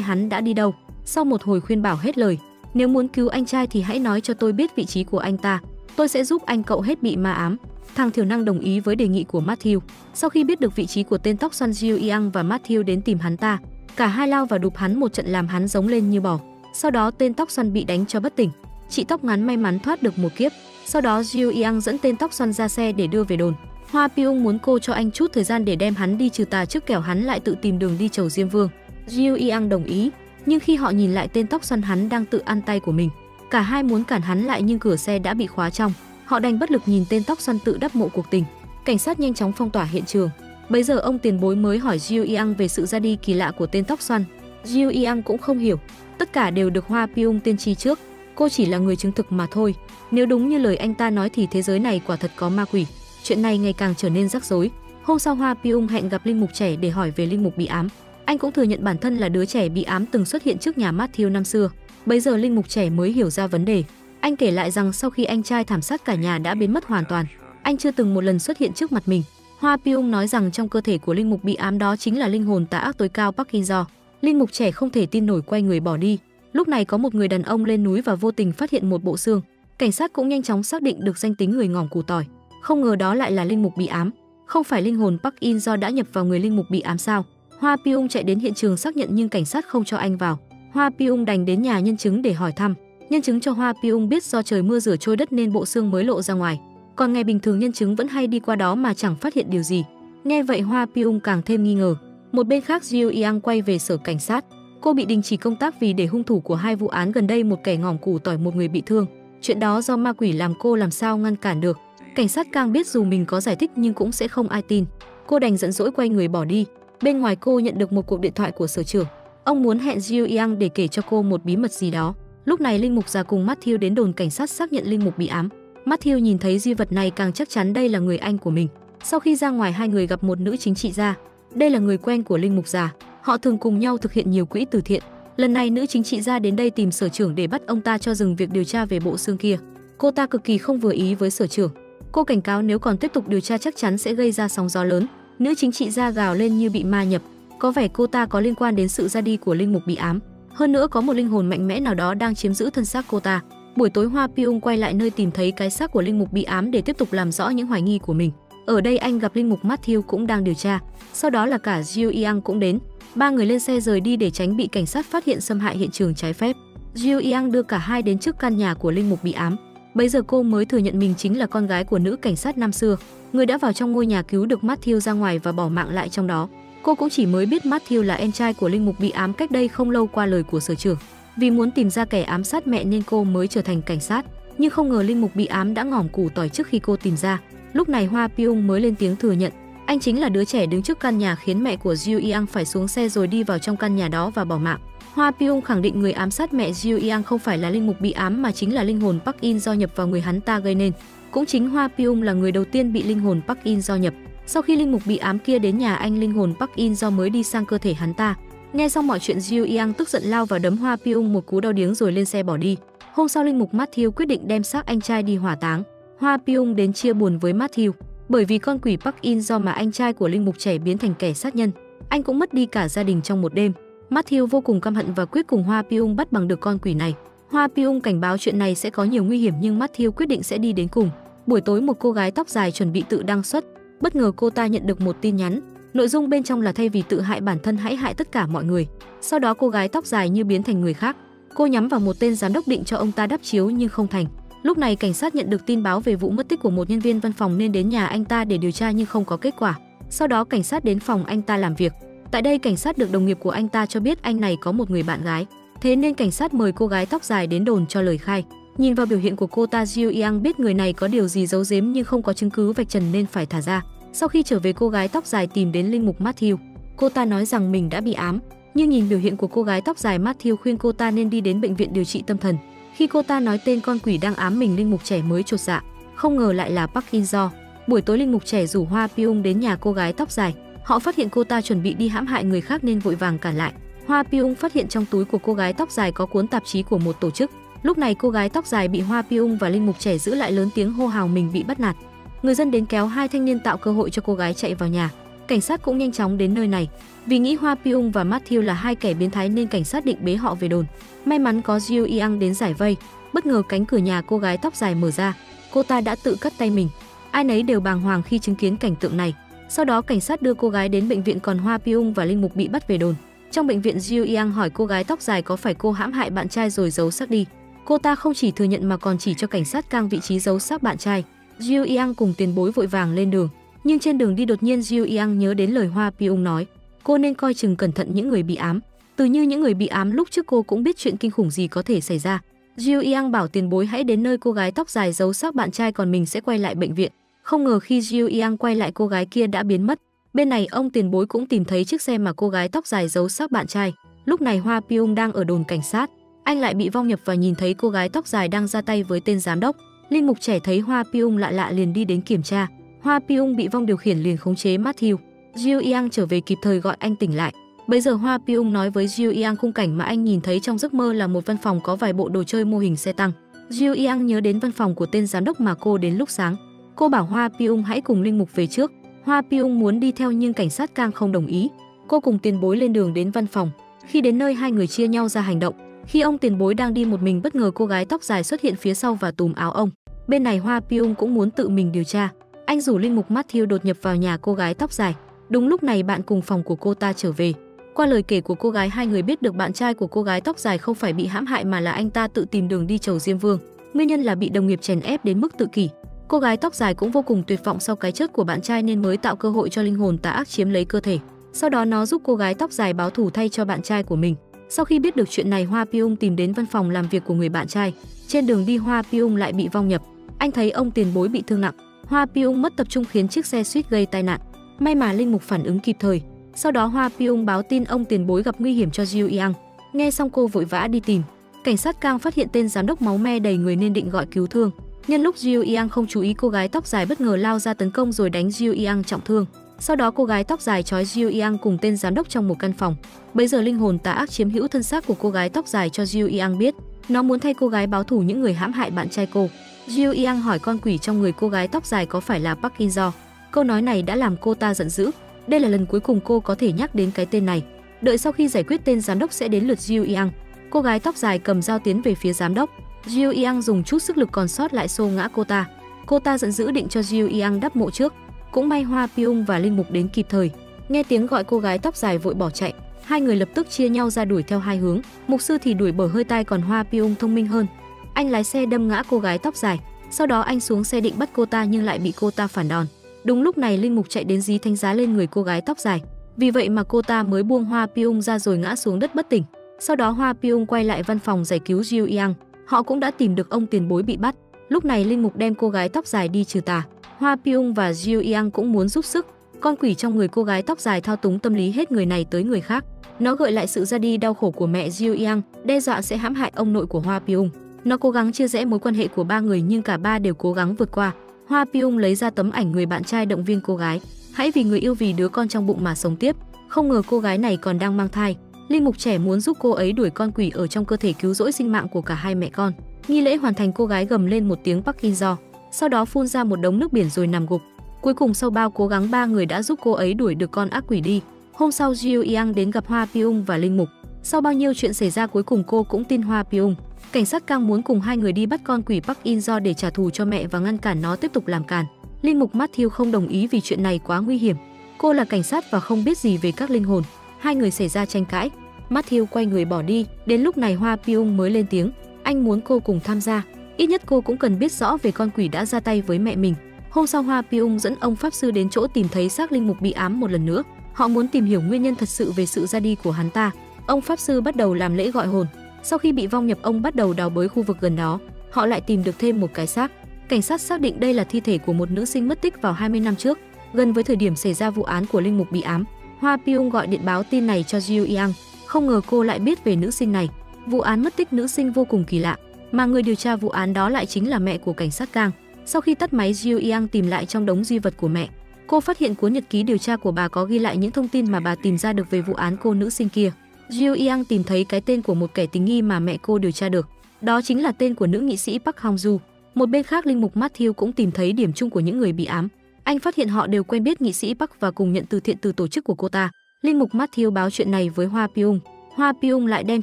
hắn đã đi đâu. Sau một hồi khuyên bảo hết lời, nếu muốn cứu anh trai thì hãy nói cho tôi biết vị trí của anh ta. Tôi sẽ giúp anh cậu hết bị ma ám. Thằng Thiểu Năng đồng ý với đề nghị của Matthew. Sau khi biết được vị trí của tên tóc xoăn Jiu Yang và Matthew đến tìm hắn ta, cả hai lao vào đục hắn một trận làm hắn giống lên như bò. Sau đó tên tóc xoăn bị đánh cho bất tỉnh. Chị tóc ngắn may mắn thoát được một kiếp. Sau đó Jiu Yang dẫn tên tóc xoăn ra xe để đưa về đồn. Hoa Pyong muốn cô cho anh chút thời gian để đem hắn đi trừ tà trước kẻo hắn lại tự tìm đường đi chầu Diêm Vương. Jiu Yang đồng ý, nhưng khi họ nhìn lại tên tóc xoăn hắn đang tự ăn tay của mình, cả hai muốn cản hắn lại nhưng cửa xe đã bị khóa trong. Họ đành bất lực nhìn tên tóc xoăn tự đắp mộ cuộc tình. Cảnh sát nhanh chóng phong tỏa hiện trường. Bây giờ ông tiền bối mới hỏi Jiu Yang về sự ra đi kỳ lạ của tên tóc xoăn. Jiu Yang cũng không hiểu, tất cả đều được Hoa Pyong tiên tri trước. Cô chỉ là người chứng thực mà thôi. Nếu đúng như lời anh ta nói thì thế giới này quả thật có ma quỷ. Chuyện này ngày càng trở nên rắc rối. Hôm sau Hoa pyung hẹn gặp linh mục trẻ để hỏi về linh mục bị ám. Anh cũng thừa nhận bản thân là đứa trẻ bị ám từng xuất hiện trước nhà Matthew năm xưa. Bây giờ linh mục trẻ mới hiểu ra vấn đề. Anh kể lại rằng sau khi anh trai thảm sát cả nhà đã biến mất hoàn toàn, anh chưa từng một lần xuất hiện trước mặt mình. Hoa pyung nói rằng trong cơ thể của linh mục bị ám đó chính là linh hồn tà ác tối cao Park In Do. Linh mục trẻ không thể tin nổi quay người bỏ đi. Lúc này có một người đàn ông lên núi và vô tình phát hiện một bộ xương. Cảnh sát cũng nhanh chóng xác định được danh tính người ngỏm củ tỏi. Không ngờ đó lại là linh mục bị ám. Không phải linh hồn Park In Do đã nhập vào người linh mục bị ám sao? Hoa Piung chạy đến hiện trường xác nhận nhưng cảnh sát không cho anh vào. Hoa Piung đành đến nhà nhân chứng để hỏi thăm. Nhân chứng cho Hoa Piung biết do trời mưa rửa trôi đất nên bộ xương mới lộ ra ngoài. Còn ngày bình thường nhân chứng vẫn hay đi qua đó mà chẳng phát hiện điều gì. Nghe vậy Hoa Piung càng thêm nghi ngờ. Một bên khác Jiu Yang quay về sở cảnh sát. Cô bị đình chỉ công tác vì để hung thủ của hai vụ án gần đây một kẻ ngỏm củ tỏi một người bị thương. Chuyện đó do ma quỷ làm cô làm sao ngăn cản được. Cảnh sát càng biết dù mình có giải thích nhưng cũng sẽ không ai tin. Cô đành giận dỗi quay người bỏ đi. Bên ngoài cô nhận được một cuộc điện thoại của sở trưởng. Ông muốn hẹn Jiu Yang để kể cho cô một bí mật gì đó. Lúc này Linh Mục già cùng Matthew đến đồn cảnh sát xác nhận Linh Mục bị ám. Matthew nhìn thấy di vật này càng chắc chắn đây là người anh của mình. Sau khi ra ngoài, hai người gặp một nữ chính trị gia. Đây là người quen của Linh Mục già. Họ thường cùng nhau thực hiện nhiều quỹ từ thiện. Lần này nữ chính trị gia đến đây tìm sở trưởng để bắt ông ta cho dừng việc điều tra về bộ xương kia. Cô ta cực kỳ không vừa ý với sở trưởng. Cô cảnh cáo nếu còn tiếp tục điều tra chắc chắn sẽ gây ra sóng gió lớn. Nữ chính trị gia gào lên như bị ma nhập. Có vẻ cô ta có liên quan đến sự ra đi của linh mục bị ám. Hơn nữa có một linh hồn mạnh mẽ nào đó đang chiếm giữ thân xác cô ta. Buổi tối Hoa Pyong quay lại nơi tìm thấy cái xác của linh mục bị ám để tiếp tục làm rõ những hoài nghi của mình. Ở đây anh gặp linh mục Matthew cũng đang điều tra. Sau đó là cả Jiu Yang cũng đến. Ba người lên xe rời đi để tránh bị cảnh sát phát hiện xâm hại hiện trường trái phép. Jiu Yang đưa cả hai đến trước căn nhà của linh mục bị ám. Bây giờ cô mới thừa nhận mình chính là con gái của nữ cảnh sát năm xưa, người đã vào trong ngôi nhà cứu được Matthew ra ngoài và bỏ mạng lại trong đó. Cô cũng chỉ mới biết Matthew là em trai của linh mục bị ám cách đây không lâu qua lời của sở trưởng. Vì muốn tìm ra kẻ ám sát mẹ nên cô mới trở thành cảnh sát, nhưng không ngờ linh mục bị ám đã ngỏm củ tỏi trước khi cô tìm ra. Lúc này Hoa Pyong mới lên tiếng thừa nhận, anh chính là đứa trẻ đứng trước căn nhà khiến mẹ của Jiu Yang phải xuống xe rồi đi vào trong căn nhà đó và bỏ mạng. Hoa Pyong khẳng định người ám sát mẹ Jiu Yang không phải là linh mục bị ám mà chính là linh hồn Park In do nhập vào người hắn ta gây nên. Cũng chính Hoa Pyong là người đầu tiên bị linh hồn Park In do nhập. Sau khi linh mục bị ám kia đến nhà anh linh hồn Park In do mới đi sang cơ thể hắn ta. Nghe xong mọi chuyện Jiu Yang tức giận lao vào đấm Hoa Pyong một cú đau điếng rồi lên xe bỏ đi. Hôm sau linh mục Matthew quyết định đem xác anh trai đi hỏa táng. Hoa Pyong đến chia buồn với Matthew, bởi vì con quỷ Park In do mà anh trai của linh mục trẻ biến thành kẻ sát nhân, anh cũng mất đi cả gia đình trong một đêm. Matthew vô cùng căm hận và quyết cùng Hoa Pyong bắt bằng được con quỷ này. Hoa Pyong cảnh báo chuyện này sẽ có nhiều nguy hiểm nhưng Matthew quyết định sẽ đi đến cùng. Buổi tối một cô gái tóc dài chuẩn bị tự đăng xuất, bất ngờ cô ta nhận được một tin nhắn. Nội dung bên trong là thay vì tự hại bản thân hãy hại tất cả mọi người. Sau đó cô gái tóc dài như biến thành người khác. Cô nhắm vào một tên giám đốc định cho ông ta đắp chiếu nhưng không thành. Lúc này cảnh sát nhận được tin báo về vụ mất tích của một nhân viên văn phòng nên đến nhà anh ta để điều tra nhưng không có kết quả. Sau đó cảnh sát đến phòng anh ta làm việc. Tại đây cảnh sát được đồng nghiệp của anh ta cho biết anh này có một người bạn gái. Thế nên cảnh sát mời cô gái tóc dài đến đồn cho lời khai. Nhìn vào biểu hiện của cô ta Jiu Yang biết người này có điều gì giấu giếm nhưng không có chứng cứ vạch trần nên phải thả ra. Sau khi trở về cô gái tóc dài tìm đến linh mục Matthew. Cô ta nói rằng mình đã bị ám, nhưng nhìn biểu hiện của cô gái tóc dài Matthew khuyên cô ta nên đi đến bệnh viện điều trị tâm thần. Khi cô ta nói tên con quỷ đang ám mình linh mục trẻ mới chột dạ, không ngờ lại là Park In Do. Buổi tối linh mục trẻ rủ Hoa Pyung đến nhà cô gái tóc dài. Họ phát hiện cô ta chuẩn bị đi hãm hại người khác nên vội vàng cản lại. Hoa Pyung phát hiện trong túi của cô gái tóc dài có cuốn tạp chí của một tổ chức. Lúc này cô gái tóc dài bị Hoa Pyung và linh mục trẻ giữ lại lớn tiếng hô hào mình bị bắt nạt. Người dân đến kéo hai thanh niên tạo cơ hội cho cô gái chạy vào nhà. Cảnh sát cũng nhanh chóng đến nơi này. Vì nghĩ Hoa Pyong và Matthew là hai kẻ biến thái nên cảnh sát định bế họ về đồn. May mắn có Jiu Yang đến giải vây, bất ngờ cánh cửa nhà cô gái tóc dài mở ra. Cô ta đã tự cắt tay mình. Ai nấy đều bàng hoàng khi chứng kiến cảnh tượng này. Sau đó cảnh sát đưa cô gái đến bệnh viện còn Hoa Pyong và Linh Mục bị bắt về đồn. Trong bệnh viện Jiu Yang hỏi cô gái tóc dài có phải cô hãm hại bạn trai rồi giấu xác đi. Cô ta không chỉ thừa nhận mà còn chỉ cho cảnh sát cang vị trí giấu xác bạn trai. Jiu Yang cùng tiền bối vội vàng lên đường, nhưng trên đường đi đột nhiên Jiu Yang nhớ đến lời Hoa Pyong nói, cô nên coi chừng cẩn thận những người bị ám. Từ như những người bị ám lúc trước cô cũng biết chuyện kinh khủng gì có thể xảy ra. Jiu Yang bảo tiền bối hãy đến nơi cô gái tóc dài giấu xác bạn trai còn mình sẽ quay lại bệnh viện. Không ngờ khi Jiu Yang quay lại cô gái kia đã biến mất. Bên này ông tiền bối cũng tìm thấy chiếc xe mà cô gái tóc dài giấu xác bạn trai. Lúc này Hoa Pyong đang ở đồn cảnh sát. Anh lại bị vong nhập và nhìn thấy cô gái tóc dài đang ra tay với tên giám đốc. Linh mục trẻ thấy Hoa Pyong lạ lạ liền đi đến kiểm tra. Hoa Pyong bị vong điều khiển liền khống chế Matthew. Jiu Yang trở về kịp thời gọi anh tỉnh lại. Bây giờ Hoa Pyong nói với Jiu Yang khung cảnh mà anh nhìn thấy trong giấc mơ là một văn phòng có vài bộ đồ chơi mô hình xe tăng. Jiu Yang nhớ đến văn phòng của tên giám đốc mà cô đến lúc sáng. Cô bảo Hoa Pyong hãy cùng Linh Mục về trước. Hoa Pyong muốn đi theo nhưng cảnh sát Kang không đồng ý. Cô cùng tiền bối lên đường đến văn phòng. Khi đến nơi hai người chia nhau ra hành động. Khi ông tiền bối đang đi một mình bất ngờ cô gái tóc dài xuất hiện phía sau và túm áo ông. Bên này Hoa Pyong cũng muốn tự mình điều tra. Anh rủ Linh Mục Matthew đột nhập vào nhà cô gái tóc dài. Đúng lúc này bạn cùng phòng của cô ta trở về. Qua lời kể của cô gái hai người biết được bạn trai của cô gái tóc dài không phải bị hãm hại mà là anh ta tự tìm đường đi chầu Diêm Vương. Nguyên nhân là bị đồng nghiệp chèn ép đến mức tự kỷ. Cô gái tóc dài cũng vô cùng tuyệt vọng sau cái chết của bạn trai nên mới tạo cơ hội cho linh hồn tà ác chiếm lấy cơ thể. Sau đó nó giúp cô gái tóc dài báo thù thay cho bạn trai của mình. Sau khi biết được chuyện này, Hoa Piung tìm đến văn phòng làm việc của người bạn trai. Trên đường đi Hoa Piung lại bị vong nhập. Anh thấy ông tiền bối bị thương nặng. Hoa Piung mất tập trung khiến chiếc xe suýt gây tai nạn. May mà linh mục phản ứng kịp thời. Sau đó Hoa Piung báo tin ông tiền bối gặp nguy hiểm cho Jiu Yang. Nghe xong cô vội vã đi tìm. Cảnh sát Kang phát hiện tên giám đốc máu me đầy người nên định gọi cứu thương. Nhân lúc Jiu Yang không chú ý cô gái tóc dài bất ngờ lao ra tấn công rồi đánh Jiu Yang trọng thương. Sau đó cô gái tóc dài trói Jiu Yang cùng tên giám đốc trong một căn phòng. Bây giờ linh hồn tà ác chiếm hữu thân xác của cô gái tóc dài cho Jiu Yang biết, nó muốn thay cô gái báo thù những người hãm hại bạn trai cô. Jiu Yang hỏi con quỷ trong người cô gái tóc dài có phải là Park In Jo. Câu nói này đã làm cô ta giận dữ. Đây là lần cuối cùng cô có thể nhắc đến cái tên này. Đợi sau khi giải quyết tên giám đốc sẽ đến lượt Jiu Yang. Cô gái tóc dài cầm dao tiến về phía giám đốc. Jiu Yang dùng chút sức lực còn sót lại xô ngã cô ta. Cô ta giận dữ định cho Jiu Yang đắp mộ trước. Cũng may Hoa Pyung và Linh Mục đến kịp thời. Nghe tiếng gọi cô gái tóc dài vội bỏ chạy. Hai người lập tức chia nhau ra đuổi theo hai hướng. Mục sư thì đuổi bờ hơi tai còn Hoa Pyung thông minh hơn. Anh lái xe đâm ngã cô gái tóc dài. Sau đó anh xuống xe định bắt cô ta nhưng lại bị cô ta phản đòn. Đúng lúc này Linh Mục chạy đến dí thanh giá lên người cô gái tóc dài. Vì vậy mà cô ta mới buông Hoa Pyong ra rồi ngã xuống đất bất tỉnh. Sau đó Hoa Pyong quay lại văn phòng giải cứu Jiu Yang. Họ cũng đã tìm được ông tiền bối bị bắt. Lúc này Linh Mục đem cô gái tóc dài đi trừ tà. Hoa Pyong và Jiu Yang cũng muốn giúp sức. Con quỷ trong người cô gái tóc dài thao túng tâm lý hết người này tới người khác. Nó gợi lại sự ra đi đau khổ của mẹ Jiu Yang, đe dọa sẽ hãm hại ông nội của Hoa Pyong. Nó cố gắng chia rẽ mối quan hệ của ba người nhưng cả ba đều cố gắng vượt qua. Hoa Pyung lấy ra tấm ảnh người bạn trai động viên cô gái, hãy vì người yêu vì đứa con trong bụng mà sống tiếp. Không ngờ cô gái này còn đang mang thai. Linh mục trẻ muốn giúp cô ấy đuổi con quỷ ở trong cơ thể cứu rỗi sinh mạng của cả hai mẹ con. Nghi lễ hoàn thành cô gái gầm lên một tiếng Parkinson, sau đó phun ra một đống nước biển rồi nằm gục. Cuối cùng sau bao cố gắng ba người đã giúp cô ấy đuổi được con ác quỷ đi. Hôm sau Jiu Yang đến gặp Hoa Pyung và Linh Mục. Sau bao nhiêu chuyện xảy ra cuối cùng cô cũng tin Hoa Pyung. Cảnh sát Kang muốn cùng hai người đi bắt con quỷ Park In Do để trả thù cho mẹ và ngăn cản nó tiếp tục làm càn. Linh Mục Matthew không đồng ý vì chuyện này quá nguy hiểm. Cô là cảnh sát và không biết gì về các linh hồn. Hai người xảy ra tranh cãi. Matthew quay người bỏ đi. Đến lúc này Hoa Pyong mới lên tiếng. Anh muốn cô cùng tham gia. Ít nhất cô cũng cần biết rõ về con quỷ đã ra tay với mẹ mình. Hôm sau Hoa Pyong dẫn ông pháp sư đến chỗ tìm thấy xác linh mục bị ám một lần nữa. Họ muốn tìm hiểu nguyên nhân thật sự về sự ra đi của hắn ta. Ông pháp sư bắt đầu làm lễ gọi hồn. Sau khi bị vong nhập ông bắt đầu đào bới khu vực gần đó. Họ lại tìm được thêm một cái xác. Cảnh sát xác định đây là thi thể của một nữ sinh mất tích vào 20 năm trước, gần với thời điểm xảy ra vụ án của linh mục bị ám. Hoa Pyong gọi điện báo tin này cho Jiu Yang, không ngờ cô lại biết về nữ sinh này. Vụ án mất tích nữ sinh vô cùng kỳ lạ, mà người điều tra vụ án đó lại chính là mẹ của cảnh sát Kang. Sau khi tắt máy, Jiu Yang tìm lại trong đống di vật của mẹ. Cô phát hiện cuốn nhật ký điều tra của bà có ghi lại những thông tin mà bà tìm ra được về vụ án cô nữ sinh kia. Jiu Yang tìm thấy cái tên của một kẻ tình nghi mà mẹ cô điều tra được. Đó chính là tên của nữ nghị sĩ Park Hong-ju. Một bên khác linh mục Matthew cũng tìm thấy điểm chung của những người bị ám. Anh phát hiện họ đều quen biết nghị sĩ Park và cùng nhận từ thiện từ tổ chức của cô ta. Linh mục Matthew báo chuyện này với Hoa Pyung. Hoa Pyung lại đem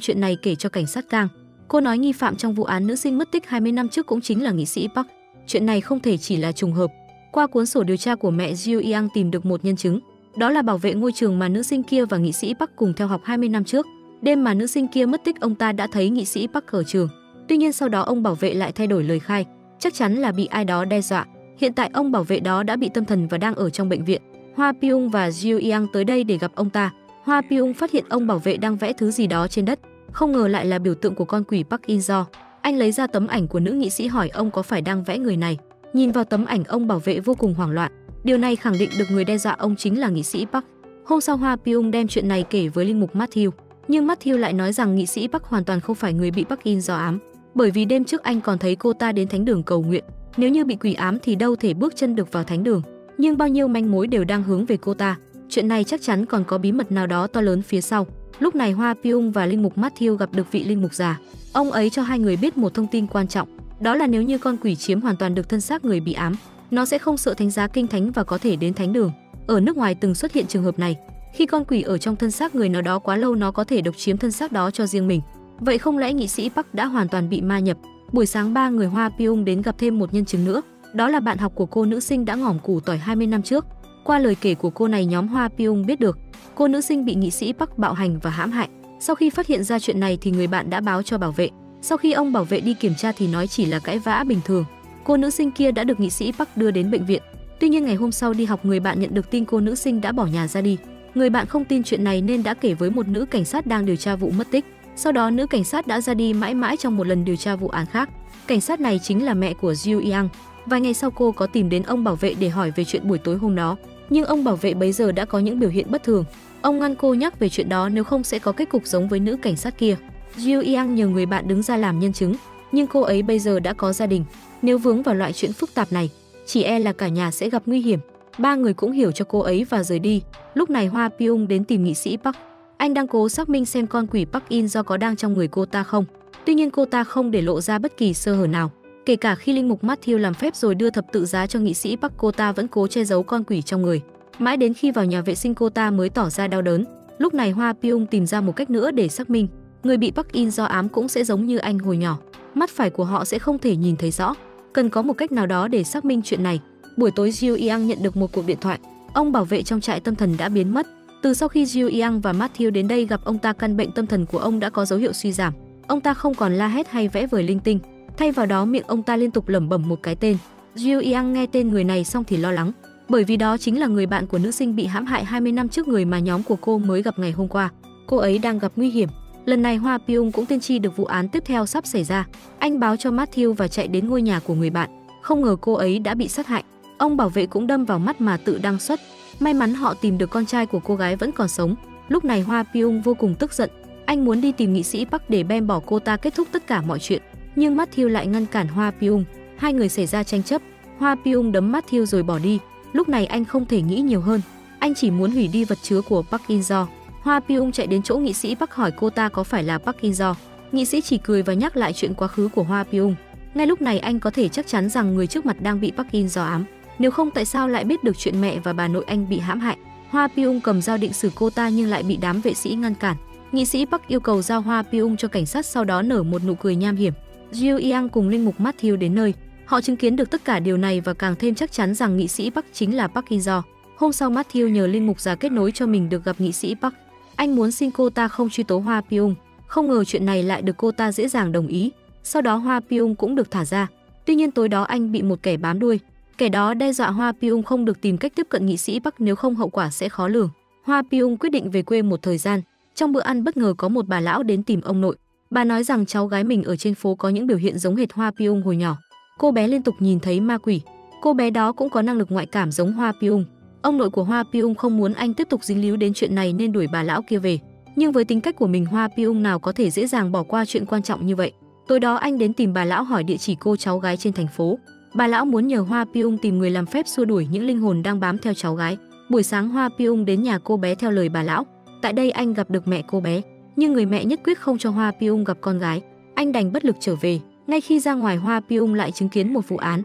chuyện này kể cho cảnh sát Kang. Cô nói nghi phạm trong vụ án nữ sinh mất tích 20 năm trước cũng chính là nghị sĩ Park. Chuyện này không thể chỉ là trùng hợp. Qua cuốn sổ điều tra của mẹ Jiu Yang tìm được một nhân chứng, đó là bảo vệ ngôi trường mà nữ sinh kia và nghị sĩ Park cùng theo học 20 năm trước. Đêm mà nữ sinh kia mất tích ông ta đã thấy nghị sĩ Park ở trường. Tuy nhiên sau đó ông bảo vệ lại thay đổi lời khai, chắc chắn là bị ai đó đe dọa. Hiện tại ông bảo vệ đó đã bị tâm thần và đang ở trong bệnh viện. Hoa Pyung và Jiu Yang tới đây để gặp ông ta. Hoa Pyung phát hiện ông bảo vệ đang vẽ thứ gì đó trên đất, không ngờ lại là biểu tượng của con quỷ Park In Jo. Anh lấy ra tấm ảnh của nữ nghị sĩ hỏi ông có phải đang vẽ người này. Nhìn vào tấm ảnh ông bảo vệ vô cùng hoảng loạn. Điều này khẳng định được người đe dọa ông chính là nghị sĩ Park. Hôm sau Hoa Pyung đem chuyện này kể với linh mục Matthew, nhưng Matthew lại nói rằng nghị sĩ Park hoàn toàn không phải người bị Park In do ám, bởi vì đêm trước anh còn thấy cô ta đến thánh đường cầu nguyện. Nếu như bị quỷ ám thì đâu thể bước chân được vào thánh đường, nhưng bao nhiêu manh mối đều đang hướng về cô ta. Chuyện này chắc chắn còn có bí mật nào đó to lớn phía sau. Lúc này Hoa Pyung và linh mục Matthew gặp được vị linh mục già. Ông ấy cho hai người biết một thông tin quan trọng, đó là nếu như con quỷ chiếm hoàn toàn được thân xác người bị ám, nó sẽ không sợ thánh giá kinh thánh và có thể đến thánh đường. Ở nước ngoài từng xuất hiện trường hợp này, khi con quỷ ở trong thân xác người nào đó quá lâu nó có thể độc chiếm thân xác đó cho riêng mình. Vậy không lẽ nghị sĩ Park đã hoàn toàn bị ma nhập? Buổi sáng ba người Hoa Pyong đến gặp thêm một nhân chứng nữa, đó là bạn học của cô nữ sinh đã ngỏm củ tỏi 20 năm trước. Qua lời kể của cô này nhóm Hoa Pyong biết được, cô nữ sinh bị nghị sĩ Park bạo hành và hãm hại. Sau khi phát hiện ra chuyện này thì người bạn đã báo cho bảo vệ. Sau khi ông bảo vệ đi kiểm tra thì nói chỉ là cãi vã bình thường. Cô nữ sinh kia đã được nghị sĩ Park đưa đến bệnh viện. Tuy nhiên ngày hôm sau đi học người bạn nhận được tin cô nữ sinh đã bỏ nhà ra đi. Người bạn không tin chuyện này nên đã kể với một nữ cảnh sát đang điều tra vụ mất tích. Sau đó nữ cảnh sát đã ra đi mãi mãi trong một lần điều tra vụ án khác. Cảnh sát này chính là mẹ của Jiu Yang. Vài ngày sau cô có tìm đến ông bảo vệ để hỏi về chuyện buổi tối hôm đó, nhưng ông bảo vệ bấy giờ đã có những biểu hiện bất thường. Ông ngăn cô nhắc về chuyện đó nếu không sẽ có kết cục giống với nữ cảnh sát kia. Jiu Yang nhờ người bạn đứng ra làm nhân chứng, nhưng cô ấy bây giờ đã có gia đình, nếu vướng vào loại chuyện phức tạp này, chỉ e là cả nhà sẽ gặp nguy hiểm. Ba người cũng hiểu cho cô ấy và rời đi. Lúc này Hoa Pyung đến tìm nghị sĩ Park. Anh đang cố xác minh xem con quỷ Park In do có đang trong người cô ta không. Tuy nhiên cô ta không để lộ ra bất kỳ sơ hở nào. Kể cả khi linh mục Matthew làm phép rồi đưa thập tự giá cho nghị sĩ Park cô ta vẫn cố che giấu con quỷ trong người. Mãi đến khi vào nhà vệ sinh cô ta mới tỏ ra đau đớn. Lúc này Hoa Pyung tìm ra một cách nữa để xác minh. Người bị Park In do ám cũng sẽ giống như anh hồi nhỏ. Mắt phải của họ sẽ không thể nhìn thấy rõ. Cần có một cách nào đó để xác minh chuyện này. Buổi tối Jiu Yang nhận được một cuộc điện thoại. Ông bảo vệ trong trại tâm thần đã biến mất. Từ sau khi Jiu Yang và Matthew đến đây gặp ông ta căn bệnh tâm thần của ông đã có dấu hiệu suy giảm. Ông ta không còn la hét hay vẽ vời linh tinh. Thay vào đó miệng ông ta liên tục lẩm bẩm một cái tên. Jiu Yang nghe tên người này xong thì lo lắng, bởi vì đó chính là người bạn của nữ sinh bị hãm hại 20 năm trước người mà nhóm của cô mới gặp ngày hôm qua. Cô ấy đang gặp nguy hiểm. Lần này Hoa Pyung cũng tiên tri được vụ án tiếp theo sắp xảy ra. Anh báo cho Matthew và chạy đến ngôi nhà của người bạn. Không ngờ cô ấy đã bị sát hại. Ông bảo vệ cũng đâm vào mắt mà tự đăng xuất. May mắn họ tìm được con trai của cô gái vẫn còn sống. Lúc này Hoa Pyung vô cùng tức giận. Anh muốn đi tìm nghị sĩ Park để bem bỏ cô ta kết thúc tất cả mọi chuyện. Nhưng Matthew lại ngăn cản Hoa Pyung. Hai người xảy ra tranh chấp. Hoa Pyung đấm Matthew rồi bỏ đi. Lúc này anh không thể nghĩ nhiều hơn. Anh chỉ muốn hủy đi vật chứa của Park In Jo. Hoa Pyung chạy đến chỗ nghị sĩ Park hỏi cô ta có phải là Park In Jo. Nghị sĩ chỉ cười và nhắc lại chuyện quá khứ của Hoa Pyung. Ngay lúc này anh có thể chắc chắn rằng người trước mặt đang bị Park In Do ám. Nếu không tại sao lại biết được chuyện mẹ và bà nội anh bị hãm hại? Hoa Pyung cầm dao định xử cô ta nhưng lại bị đám vệ sĩ ngăn cản. Nghị sĩ Park yêu cầu giao Hoa Pyung cho cảnh sát sau đó nở một nụ cười nham hiểm. Jiu Yang cùng linh mục Matthew đến nơi. Họ chứng kiến được tất cả điều này và càng thêm chắc chắn rằng nghị sĩ Park chính là Park In Do. Hôm sau Matthew nhờ linh mục già kết nối cho mình được gặp nghị sĩ Park. Anh muốn xin cô ta không truy tố Hoa Pyung. Không ngờ chuyện này lại được cô ta dễ dàng đồng ý. Sau đó Hoa Pyung cũng được thả ra. Tuy nhiên tối đó anh bị một kẻ bám đuôi. Kẻ đó đe dọa Hoa Pyung không được tìm cách tiếp cận nghị sĩ Bắc nếu không hậu quả sẽ khó lường. Hoa Pyung quyết định về quê một thời gian. Trong bữa ăn bất ngờ có một bà lão đến tìm ông nội. Bà nói rằng cháu gái mình ở trên phố có những biểu hiện giống hệt Hoa Pyung hồi nhỏ. Cô bé liên tục nhìn thấy ma quỷ. Cô bé đó cũng có năng lực ngoại cảm giống Hoa Pyung. Ông nội của Hoa Piung không muốn anh tiếp tục dính líu đến chuyện này nên đuổi bà lão kia về. Nhưng với tính cách của mình Hoa Piung nào có thể dễ dàng bỏ qua chuyện quan trọng như vậy. Tối đó anh đến tìm bà lão hỏi địa chỉ cô cháu gái trên thành phố. Bà lão muốn nhờ Hoa Piung tìm người làm phép xua đuổi những linh hồn đang bám theo cháu gái. Buổi sáng Hoa Piung đến nhà cô bé theo lời bà lão. Tại đây anh gặp được mẹ cô bé, nhưng người mẹ nhất quyết không cho Hoa Piung gặp con gái. Anh đành bất lực trở về, Ngay khi ra ngoài Hoa Piung lại chứng kiến một vụ án.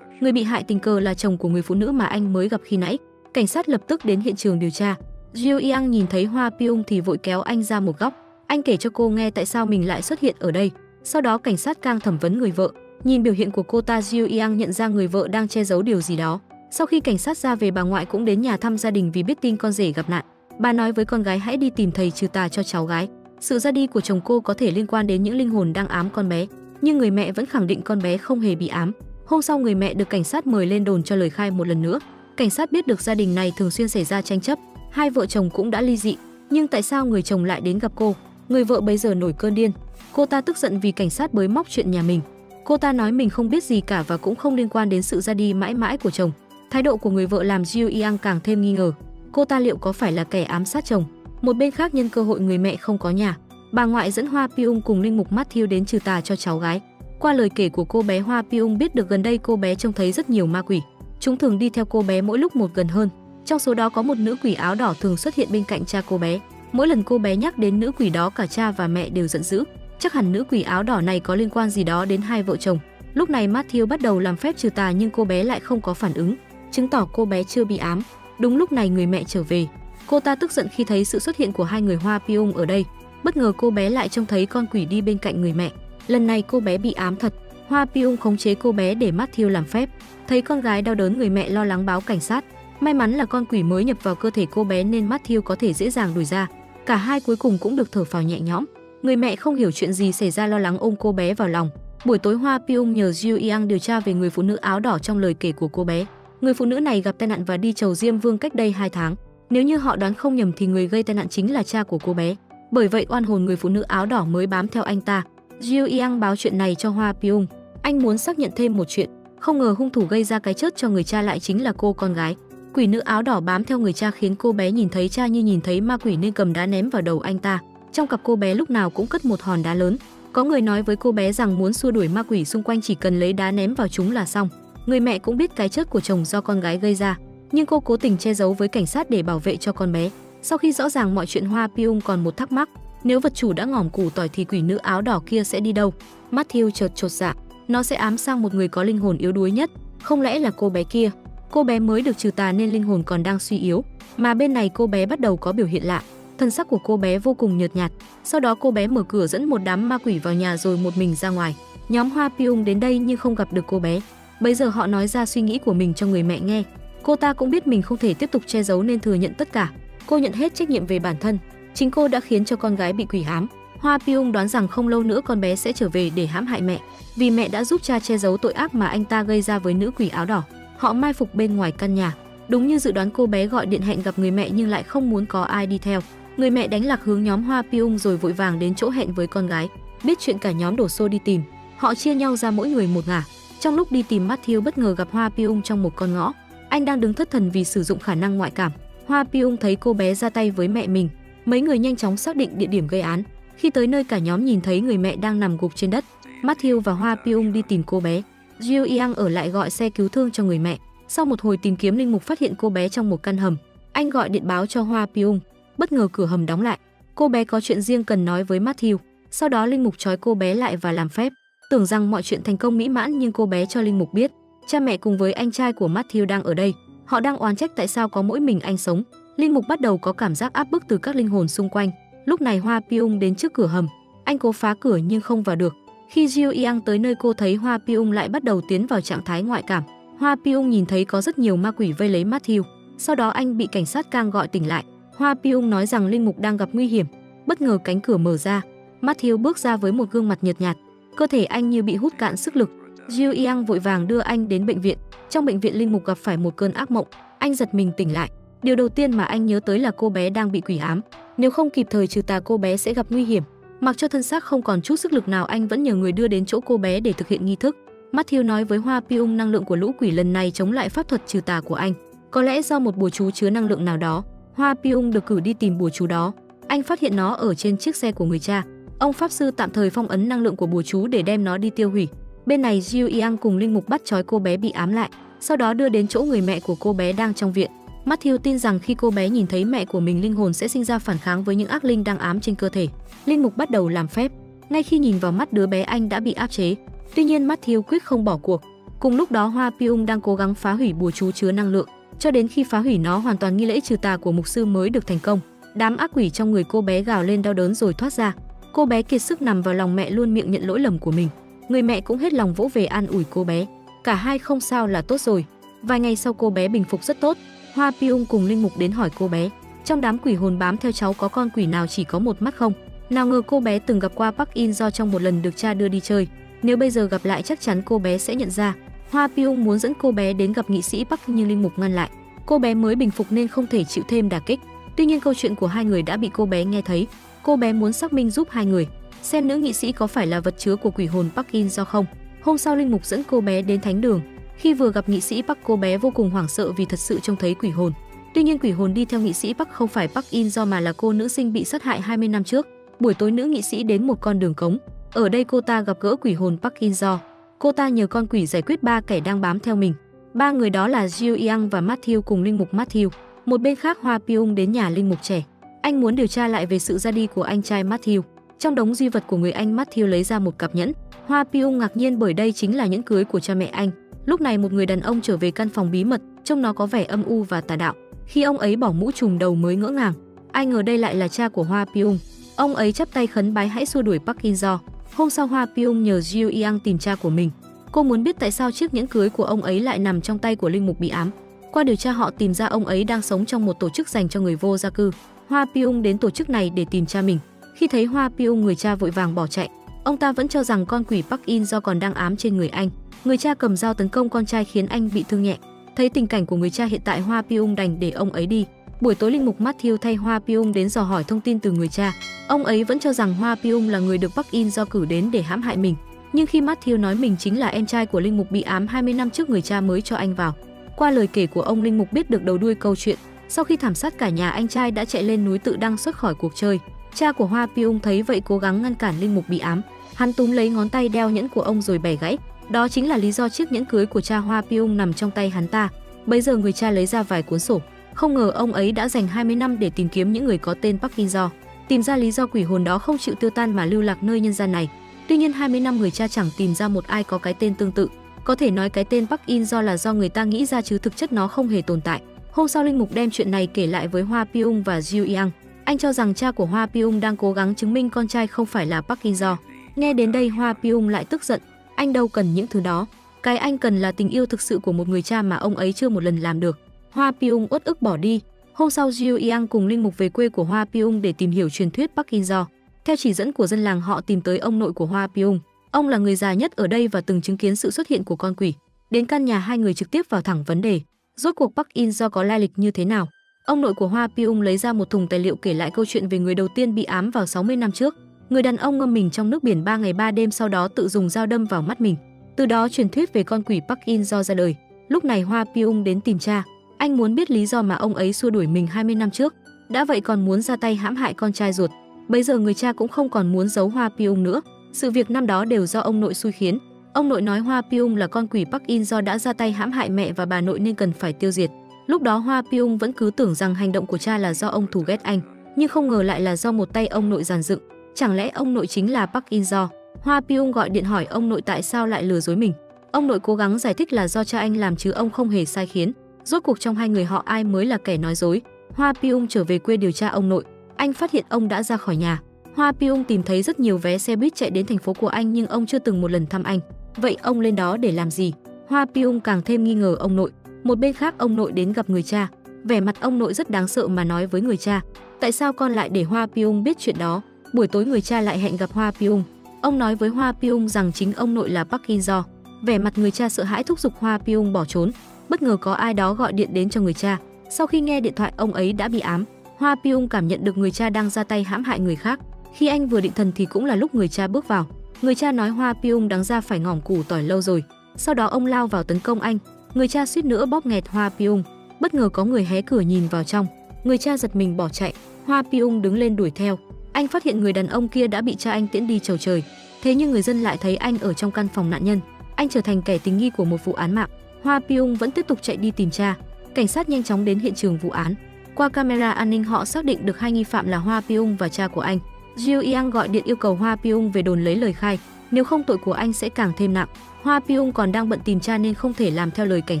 Người bị hại tình cờ là chồng của người phụ nữ mà anh mới gặp khi nãy. Cảnh sát lập tức đến hiện trường điều tra. Jiu Yang nhìn thấy Hoa Pyung thì vội kéo anh ra một góc. Anh kể cho cô nghe tại sao mình lại xuất hiện ở đây. Sau đó cảnh sát càng thẩm vấn người vợ. Nhìn biểu hiện của cô ta Jiu Yang nhận ra người vợ đang che giấu điều gì đó. Sau khi cảnh sát ra về bà ngoại cũng đến nhà thăm gia đình vì biết tin con rể gặp nạn. Bà nói với con gái hãy đi tìm thầy trừ tà cho cháu gái. Sự ra đi của chồng cô có thể liên quan đến những linh hồn đang ám con bé, nhưng người mẹ vẫn khẳng định con bé không hề bị ám. Hôm sau người mẹ được cảnh sát mời lên đồn cho lời khai một lần nữa. Cảnh sát biết được gia đình này thường xuyên xảy ra tranh chấp, hai vợ chồng cũng đã ly dị, nhưng tại sao người chồng lại đến gặp cô? Người vợ bây giờ nổi cơn điên. Cô ta tức giận vì cảnh sát bới móc chuyện nhà mình. Cô ta nói mình không biết gì cả và cũng không liên quan đến sự ra đi mãi mãi của chồng. Thái độ của người vợ làm Jiu Yang càng thêm nghi ngờ. Cô ta liệu có phải là kẻ ám sát chồng? Một bên khác nhân cơ hội người mẹ không có nhà, bà ngoại dẫn Hoa Pyung cùng linh mục Matthew đến trừ tà cho cháu gái. Qua lời kể của cô bé Hoa Pyung biết được gần đây cô bé trông thấy rất nhiều ma quỷ. Chúng thường đi theo cô bé mỗi lúc một gần hơn. Trong số đó có một nữ quỷ áo đỏ thường xuất hiện bên cạnh cha cô bé. Mỗi lần cô bé nhắc đến nữ quỷ đó cả cha và mẹ đều giận dữ. Chắc hẳn nữ quỷ áo đỏ này có liên quan gì đó đến hai vợ chồng. Lúc này Matthew bắt đầu làm phép trừ tà nhưng cô bé lại không có phản ứng, chứng tỏ cô bé chưa bị ám. Đúng lúc này người mẹ trở về. Cô ta tức giận khi thấy sự xuất hiện của hai người Hoa Pyong ở đây. Bất ngờ cô bé lại trông thấy con quỷ đi bên cạnh người mẹ. Lần này cô bé bị ám thật. Hoa Piung khống chế cô bé để Matthew làm phép. Thấy con gái đau đớn, người mẹ lo lắng báo cảnh sát. May mắn là con quỷ mới nhập vào cơ thể cô bé nên Matthew có thể dễ dàng đuổi ra. Cả hai cuối cùng cũng được thở phào nhẹ nhõm. Người mẹ không hiểu chuyện gì xảy ra lo lắng ôm cô bé vào lòng. Buổi tối Hoa Piung nhờ Jiu Yang điều tra về người phụ nữ áo đỏ trong lời kể của cô bé. Người phụ nữ này gặp tai nạn và đi chầu Diêm Vương cách đây 2 tháng. Nếu như họ đoán không nhầm thì người gây tai nạn chính là cha của cô bé. Bởi vậy oan hồn người phụ nữ áo đỏ mới bám theo anh ta. Jiu Yang báo chuyện này cho Hoa Pyong. Anh muốn xác nhận thêm một chuyện, không ngờ hung thủ gây ra cái chết cho người cha lại chính là cô con gái. Quỷ nữ áo đỏ bám theo người cha khiến cô bé nhìn thấy cha như nhìn thấy ma quỷ nên cầm đá ném vào đầu anh ta. Trong cặp cô bé lúc nào cũng cất một hòn đá lớn. Có người nói với cô bé rằng muốn xua đuổi ma quỷ xung quanh chỉ cần lấy đá ném vào chúng là xong. Người mẹ cũng biết cái chết của chồng do con gái gây ra, nhưng cô cố tình che giấu với cảnh sát để bảo vệ cho con bé. Sau khi rõ ràng mọi chuyện Hoa Pyong còn một thắc mắc, nếu vật chủ đã ngỏm củ tỏi thì quỷ nữ áo đỏ kia sẽ đi đâu? Matthew chợt chột dạ, nó sẽ ám sang một người có linh hồn yếu đuối nhất, không lẽ là cô bé kia? Cô bé mới được trừ tà nên linh hồn còn đang suy yếu, mà bên này cô bé bắt đầu có biểu hiện lạ. Thân sắc của cô bé vô cùng nhợt nhạt. Sau đó cô bé mở cửa dẫn một đám ma quỷ vào nhà rồi một mình ra ngoài. Nhóm Hoa Pyong đến đây nhưng không gặp được cô bé. Bây giờ họ nói ra suy nghĩ của mình cho người mẹ nghe. Cô ta cũng biết mình không thể tiếp tục che giấu nên thừa nhận tất cả. Cô nhận hết trách nhiệm về bản thân. Chính cô đã khiến cho con gái bị quỷ ám. Hoa Pyong đoán rằng không lâu nữa con bé sẽ trở về để hãm hại mẹ, vì mẹ đã giúp cha che giấu tội ác mà anh ta gây ra với nữ quỷ áo đỏ. Họ mai phục bên ngoài căn nhà. Đúng như dự đoán cô bé gọi điện hẹn gặp người mẹ nhưng lại không muốn có ai đi theo. Người mẹ đánh lạc hướng nhóm Hoa Pyong rồi vội vàng đến chỗ hẹn với con gái. Biết chuyện cả nhóm đổ xô đi tìm, họ chia nhau ra mỗi người một ngả. Trong lúc đi tìm Matthew bất ngờ gặp Hoa Pyong trong một con ngõ. Anh đang đứng thất thần vì sử dụng khả năng ngoại cảm. Hoa Pyong thấy cô bé ra tay với mẹ mình. Mấy người nhanh chóng xác định địa điểm gây án. Khi tới nơi cả nhóm nhìn thấy người mẹ đang nằm gục trên đất. Matthew và Hoa Pyung đi tìm cô bé. Jill Yang ở lại gọi xe cứu thương cho người mẹ. Sau một hồi tìm kiếm, linh mục phát hiện cô bé trong một căn hầm. Anh gọi điện báo cho Hoa Pyung. Bất ngờ cửa hầm đóng lại. Cô bé có chuyện riêng cần nói với Matthew. Sau đó, linh mục trói cô bé lại và làm phép. Tưởng rằng mọi chuyện thành công mỹ mãn, nhưng cô bé cho linh mục biết, cha mẹ cùng với anh trai của Matthew đang ở đây. Họ đang oán trách tại sao có mỗi mình anh sống. Linh mục bắt đầu có cảm giác áp bức từ các linh hồn xung quanh. Lúc này Hoa Piung đến trước cửa hầm. Anh cố phá cửa nhưng không vào được. Khi Jiu Yang tới nơi cô thấy Hoa Piung lại bắt đầu tiến vào trạng thái ngoại cảm. Hoa Piung nhìn thấy có rất nhiều ma quỷ vây lấy Matthew. Sau đó anh bị cảnh sát Kang gọi tỉnh lại. Hoa Piung nói rằng linh mục đang gặp nguy hiểm. Bất ngờ cánh cửa mở ra. Matthew bước ra với một gương mặt nhợt nhạt. Cơ thể anh như bị hút cạn sức lực. Jiu Yang vội vàng đưa anh đến bệnh viện. Trong bệnh viện linh mục gặp phải một cơn ác mộng. Anh giật mình tỉnh lại. Điều đầu tiên mà anh nhớ tới là cô bé đang bị quỷ ám. Nếu không kịp thời trừ tà cô bé sẽ gặp nguy hiểm. Mặc cho thân xác không còn chút sức lực nào anh vẫn nhờ người đưa đến chỗ cô bé để thực hiện nghi thức. Matthew nói với Hoa Piung năng lượng của lũ quỷ lần này chống lại pháp thuật trừ tà của anh. Có lẽ do một bùa chú chứa năng lượng nào đó, Hoa Piung được cử đi tìm bùa chú đó. Anh phát hiện nó ở trên chiếc xe của người cha. Ông pháp sư tạm thời phong ấn năng lượng của bùa chú để đem nó đi tiêu hủy. Bên này Jiu Yang cùng linh mục bắt trói cô bé bị ám lại, sau đó đưa đến chỗ người mẹ của cô bé đang trong viện. Matthew tin rằng khi cô bé nhìn thấy mẹ của mình linh hồn sẽ sinh ra phản kháng với những ác linh đang ám trên cơ thể. Linh mục bắt đầu làm phép. Ngay khi nhìn vào mắt đứa bé anh đã bị áp chế. Tuy nhiên Matthew quyết không bỏ cuộc. Cùng lúc đó Hoa Pyung đang cố gắng phá hủy bùa chú chứa năng lượng, cho đến khi phá hủy nó hoàn toàn nghi lễ trừ tà của mục sư mới được thành công. Đám ác quỷ trong người cô bé gào lên đau đớn rồi thoát ra. Cô bé kiệt sức nằm vào lòng mẹ luôn miệng nhận lỗi lầm của mình. Người mẹ cũng hết lòng vỗ về an ủi cô bé. Cả hai không sao là tốt rồi. Vài ngày sau cô bé bình phục rất tốt. Hoa Pyung cùng linh mục đến hỏi cô bé, trong đám quỷ hồn bám theo cháu có con quỷ nào chỉ có một mắt không? Nào ngờ cô bé từng gặp qua Park In do trong một lần được cha đưa đi chơi. Nếu bây giờ gặp lại chắc chắn cô bé sẽ nhận ra. Hoa Pyung muốn dẫn cô bé đến gặp nghị sĩ Park nhưng linh mục ngăn lại. Cô bé mới bình phục nên không thể chịu thêm đả kích. Tuy nhiên câu chuyện của hai người đã bị cô bé nghe thấy. Cô bé muốn xác minh giúp hai người, xem nữ nghị sĩ có phải là vật chứa của quỷ hồn Park In do không. Hôm sau linh mục dẫn cô bé đến thánh đường. Khi vừa gặp nghị sĩ Park cô bé vô cùng hoảng sợ vì thật sự trông thấy quỷ hồn. Tuy nhiên quỷ hồn đi theo nghị sĩ Park không phải Park In do mà là cô nữ sinh bị sát hại 20 năm trước. Buổi tối nữ nghị sĩ đến một con đường cống. Ở đây cô ta gặp gỡ quỷ hồn Park In do. Cô ta nhờ con quỷ giải quyết ba kẻ đang bám theo mình. Ba người đó là Jiu Yang và Matthew cùng linh mục Matthew. Một bên khác Hoa Pyong đến nhà linh mục trẻ. Anh muốn điều tra lại về sự ra đi của anh trai Matthew. Trong đống di vật của người anh, Matthew lấy ra một cặp nhẫn. Hoa Pyong ngạc nhiên bởi đây chính là nhẫn cưới của cha mẹ anh. Lúc này một người đàn ông trở về căn phòng bí mật, trông nó có vẻ âm u và tà đạo. Khi ông ấy bỏ mũ trùm đầu mới ngỡ ngàng, ai ngờ đây lại là cha của Hoa Pyong. Ông ấy chắp tay khấn bái hãy xua đuổi Park In Do. Hôm sau Hoa Pyong nhờ Jiu Yang tìm cha của mình. Cô muốn biết tại sao chiếc nhẫn cưới của ông ấy lại nằm trong tay của linh mục bị ám. Qua điều tra họ tìm ra ông ấy đang sống trong một tổ chức dành cho người vô gia cư. Hoa Pyong đến tổ chức này để tìm cha mình. Khi thấy Hoa Pyong người cha vội vàng bỏ chạy. Ông ta vẫn cho rằng con quỷ Park In do còn đang ám trên người anh. Người cha cầm dao tấn công con trai khiến anh bị thương nhẹ. Thấy tình cảnh của người cha hiện tại Hoa Pyung đành để ông ấy đi. Buổi tối linh mục Matthew thay Hoa Pyung đến dò hỏi thông tin từ người cha. Ông ấy vẫn cho rằng Hoa Pyung là người được Park In do cử đến để hãm hại mình. Nhưng khi Matthew nói mình chính là em trai của linh mục bị ám 20 năm trước người cha mới cho anh vào. Qua lời kể của ông linh mục biết được đầu đuôi câu chuyện, sau khi thảm sát cả nhà anh trai đã chạy lên núi tự đăng xuất khỏi cuộc chơi. Cha của Hoa Pyung thấy vậy cố gắng ngăn cản linh mục bị ám. Hắn túm lấy ngón tay đeo nhẫn của ông rồi bẻ gãy. Đó chính là lý do chiếc nhẫn cưới của cha Hoa Pyong nằm trong tay hắn ta. Bây giờ người cha lấy ra vài cuốn sổ. Không ngờ ông ấy đã dành 20 năm để tìm kiếm những người có tên Park In Do. Tìm ra lý do quỷ hồn đó không chịu tiêu tan mà lưu lạc nơi nhân gian này. Tuy nhiên 20 năm người cha chẳng tìm ra một ai có cái tên tương tự. Có thể nói cái tên Park In do là do người ta nghĩ ra chứ thực chất nó không hề tồn tại. Hôm sau linh mục đem chuyện này kể lại với Hoa Pyong và Jiu Yang. Anh cho rằng cha của Hoa Pyong đang cố gắng chứng minh con trai không phải là Park In do. Nghe đến đây Hoa Pyong lại tức giận, anh đâu cần những thứ đó. Cái anh cần là tình yêu thực sự của một người cha mà ông ấy chưa một lần làm được. Hoa Pyung uất ức bỏ đi. Hôm sau Jiu Yang cùng linh mục về quê của Hoa Pyung để tìm hiểu truyền thuyết Park In do. Theo chỉ dẫn của dân làng, họ tìm tới ông nội của Hoa Pyung. Ông là người già nhất ở đây và từng chứng kiến sự xuất hiện của con quỷ. Đến căn nhà, hai người trực tiếp vào thẳng vấn đề. Rốt cuộc Park In do có lai lịch như thế nào? Ông nội của Hoa Pyung lấy ra một thùng tài liệu kể lại câu chuyện về người đầu tiên bị ám vào 60 năm trước. Người đàn ông ngâm mình trong nước biển 3 ngày 3 đêm sau đó tự dùng dao đâm vào mắt mình. Từ đó truyền thuyết về con quỷ Park In do ra đời. Lúc này Hoa Pyung đến tìm cha. Anh muốn biết lý do mà ông ấy xua đuổi mình 20 năm trước. Đã vậy còn muốn ra tay hãm hại con trai ruột. Bây giờ người cha cũng không còn muốn giấu Hoa Pyung nữa. Sự việc năm đó đều do ông nội xui khiến. Ông nội nói Hoa Pyung là con quỷ Park In do đã ra tay hãm hại mẹ và bà nội nên cần phải tiêu diệt. Lúc đó Hoa Pyung vẫn cứ tưởng rằng hành động của cha là do ông thù ghét anh, nhưng không ngờ lại là do một tay ông nội giàn dựng. Chẳng lẽ ông nội chính là Park In do? Hoa Pyung gọi điện hỏi ông nội tại sao lại lừa dối mình. Ông nội cố gắng giải thích là do cha anh làm chứ ông không hề sai khiến. Rốt cuộc trong hai người họ ai mới là kẻ nói dối. Hoa Pyung trở về quê điều tra ông nội. Anh phát hiện ông đã ra khỏi nhà. Hoa Pyung tìm thấy rất nhiều vé xe buýt chạy đến thành phố của anh nhưng ông chưa từng một lần thăm anh. Vậy ông lên đó để làm gì? Hoa Pyung càng thêm nghi ngờ ông nội. Một bên khác, ông nội đến gặp người cha. Vẻ mặt ông nội rất đáng sợ mà nói với người cha. Tại sao con lại để Hoa Pyung biết chuyện đó? Buổi tối người cha lại hẹn gặp Hoa Pyung. Ông nói với Hoa Pyung rằng chính ông nội là Park In Do. Vẻ mặt người cha sợ hãi thúc giục Hoa Pyung bỏ trốn. Bất ngờ có ai đó gọi điện đến cho người cha. Sau khi nghe điện thoại, ông ấy đã bị ám. Hoa Pyung cảm nhận được người cha đang ra tay hãm hại người khác. Khi anh vừa định thần thì cũng là lúc người cha bước vào. Người cha nói Hoa Pyung đáng ra phải ngỏm củ tỏi lâu rồi. Sau đó ông lao vào tấn công anh. Người cha suýt nữa bóp nghẹt Hoa Pyung. Bất ngờ có người hé cửa nhìn vào trong. Người cha giật mình bỏ chạy. Hoa Pyung đứng lên đuổi theo. Anh phát hiện người đàn ông kia đã bị cha anh tiễn đi chầu trời. Thế nhưng người dân lại thấy anh ở trong căn phòng nạn nhân. Anh trở thành kẻ tình nghi của một vụ án mạng. Hoa Pyung vẫn tiếp tục chạy đi tìm cha. Cảnh sát nhanh chóng đến hiện trường vụ án. Qua camera an ninh họ xác định được hai nghi phạm là Hoa Pyung và cha của anh. Jiu Yang gọi điện yêu cầu Hoa Pyung về đồn lấy lời khai. nếu không tội của anh sẽ càng thêm nặng. Hoa Pyung còn đang bận tìm cha nên không thể làm theo lời cảnh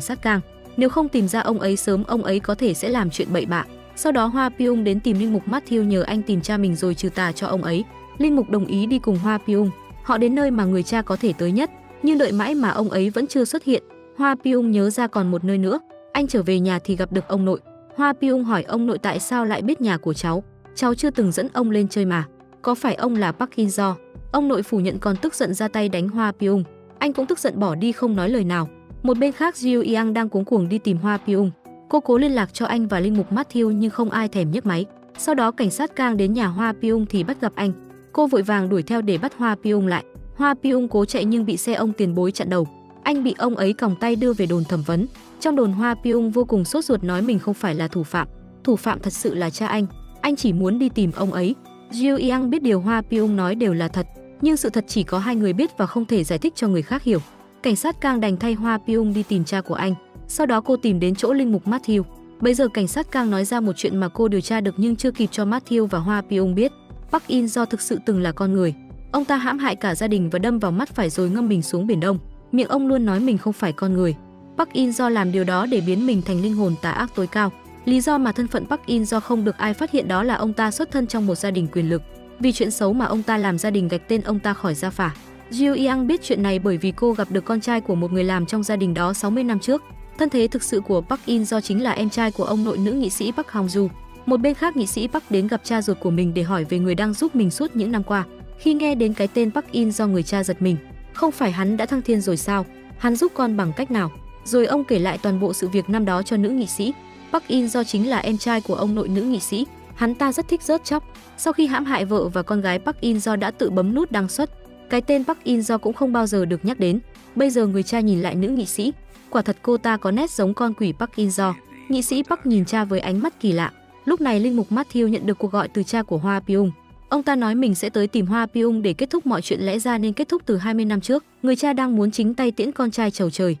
sát càng. Nếu không tìm ra ông ấy sớm, ông ấy có thể sẽ làm chuyện bậy bạ. Sau đó Hoa Pyung đến tìm Linh Mục Matthew nhờ anh tìm cha mình rồi trừ tà cho ông ấy. Linh Mục đồng ý đi cùng Hoa Pyung. Họ đến nơi mà người cha có thể tới nhất, nhưng đợi mãi mà ông ấy vẫn chưa xuất hiện. Hoa Pyung nhớ ra còn một nơi nữa. Anh trở về nhà thì gặp được ông nội. Hoa Pyung hỏi ông nội tại sao lại biết nhà của cháu. Cháu chưa từng dẫn ông lên chơi mà. Có phải ông là Park Hin Jo? Ông nội phủ nhận còn tức giận ra tay đánh Hoa Pyung. Anh cũng tức giận bỏ đi không nói lời nào. Một bên khác Jiu Yang đang cuống cuồng đi tìm Hoa Pyung. Cô cố liên lạc cho anh và linh mục Matthew nhưng không ai thèm nhấc máy. Sau đó cảnh sát Kang đến nhà Hoa Pyung thì bắt gặp anh. Cô vội vàng đuổi theo để bắt Hoa Pyung lại. Hoa Pyung cố chạy nhưng bị xe ông tiền bối chặn đầu. Anh bị ông ấy còng tay đưa về đồn thẩm vấn. Trong đồn Hoa Pyung vô cùng sốt ruột nói mình không phải là thủ phạm. Thủ phạm thật sự là cha anh. Anh chỉ muốn đi tìm ông ấy. Jiu Yang biết điều Hoa Pyung nói đều là thật, nhưng sự thật chỉ có hai người biết và không thể giải thích cho người khác hiểu. Cảnh sát Kang đành thay Hoa Pyung đi tìm cha của anh. Sau đó cô tìm đến chỗ linh mục Matthew. Bây giờ cảnh sát càng nói ra một chuyện mà cô điều tra được nhưng chưa kịp cho Matthew và Hoa Pyong biết. Park In do thực sự từng là con người. Ông ta hãm hại cả gia đình và đâm vào mắt phải rồi ngâm mình xuống biển Đông. Miệng ông luôn nói mình không phải con người. Park In do làm điều đó để biến mình thành linh hồn tà ác tối cao. Lý do mà thân phận Park In do không được ai phát hiện đó là ông ta xuất thân trong một gia đình quyền lực. Vì chuyện xấu mà ông ta làm gia đình gạch tên ông ta khỏi gia phả. Jiu Yang biết chuyện này bởi vì cô gặp được con trai của một người làm trong gia đình đó 60 năm trước. Thân thế thực sự của Park In do chính là em trai của ông nội nữ nghị sĩ Park Hong Ju. Một bên khác nghị sĩ Park đến gặp cha ruột của mình để hỏi về người đang giúp mình suốt những năm qua. Khi nghe đến cái tên Park In do người cha giật mình, không phải hắn đã thăng thiên rồi sao? Hắn giúp con bằng cách nào? Rồi ông kể lại toàn bộ sự việc năm đó cho nữ nghị sĩ. Park In do chính là em trai của ông nội nữ nghị sĩ. Hắn ta rất thích rớt chóc. Sau khi hãm hại vợ và con gái Park In do đã tự bấm nút đăng xuất, cái tên Park In do cũng không bao giờ được nhắc đến. Bây giờ người cha nhìn lại nữ nghị sĩ, quả thật cô ta có nét giống con quỷ Park In do. Nghị sĩ Park nhìn cha với ánh mắt kỳ lạ. Lúc này linh mục Matthew nhận được cuộc gọi từ cha của Hoa Pyung. Ông ta nói mình sẽ tới tìm Hoa Pyung để kết thúc mọi chuyện lẽ ra nên kết thúc từ 20 năm trước. Người cha đang muốn chính tay tiễn con trai chầu trời.